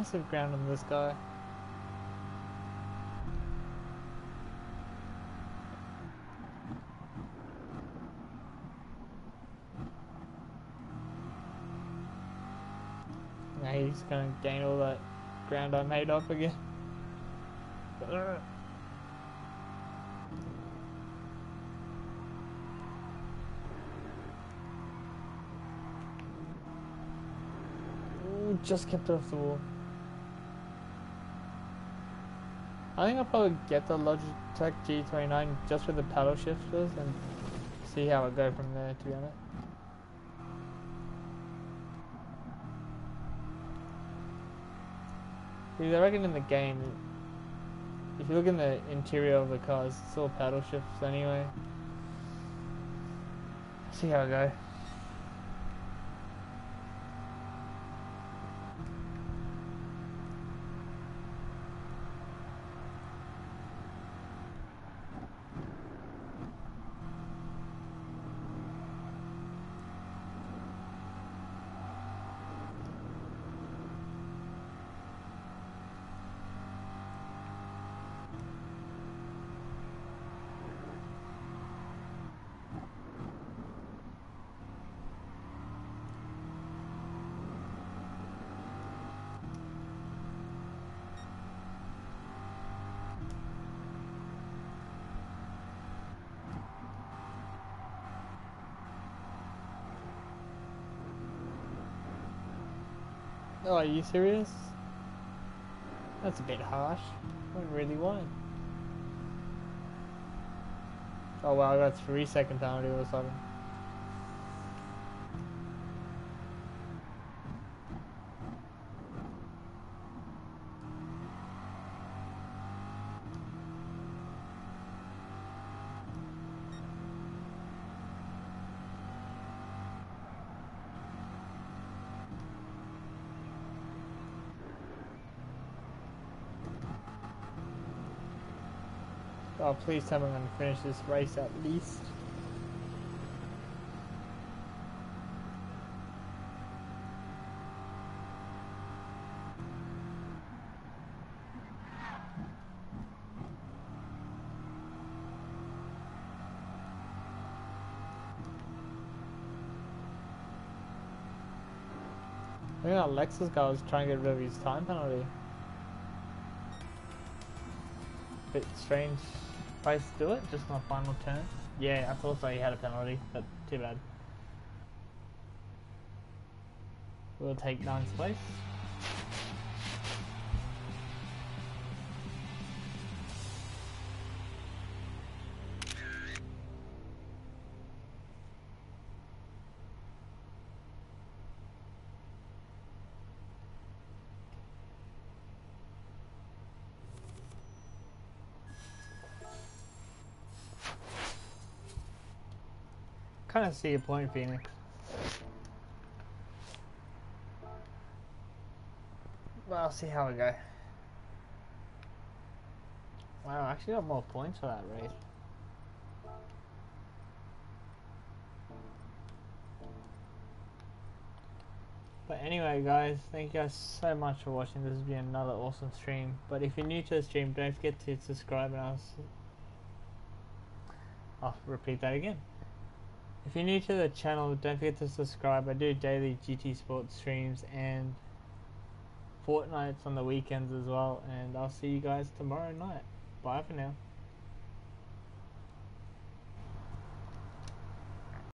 Massive ground on this guy. Now he's gonna gain all that ground I made up again. Just kept it off the wall. I think I'll probably get the Logitech G29 just with the paddle shifters and see how it go from there to be honest. I reckon in the game, if you look in the interior of the cars, it's all paddle shifts anyway. See how it go. Oh, are you serious? That's a bit harsh. I don't really want. Oh wow, got three second penalty all of please tell me I'm going to finish this race at least. I think Alexis guy was trying to get rid of his time penalty. Bit strange place to do it, just on my final turn. Yeah, I thought so he had a penalty, but too bad. We'll take ninth place. Kind of see your point, Phoenix. Well, I'll see how we go. Wow, I actually got more points for that race. But anyway guys, thank you guys so much for watching. This has been another awesome stream. But if you're new to the stream, don't forget to subscribe and I'll, I'll repeat that again. If you're new to the channel, don't forget to subscribe. I do daily GT Sports streams and Fortnites on the weekends as well. And I'll see you guys tomorrow night. Bye for now.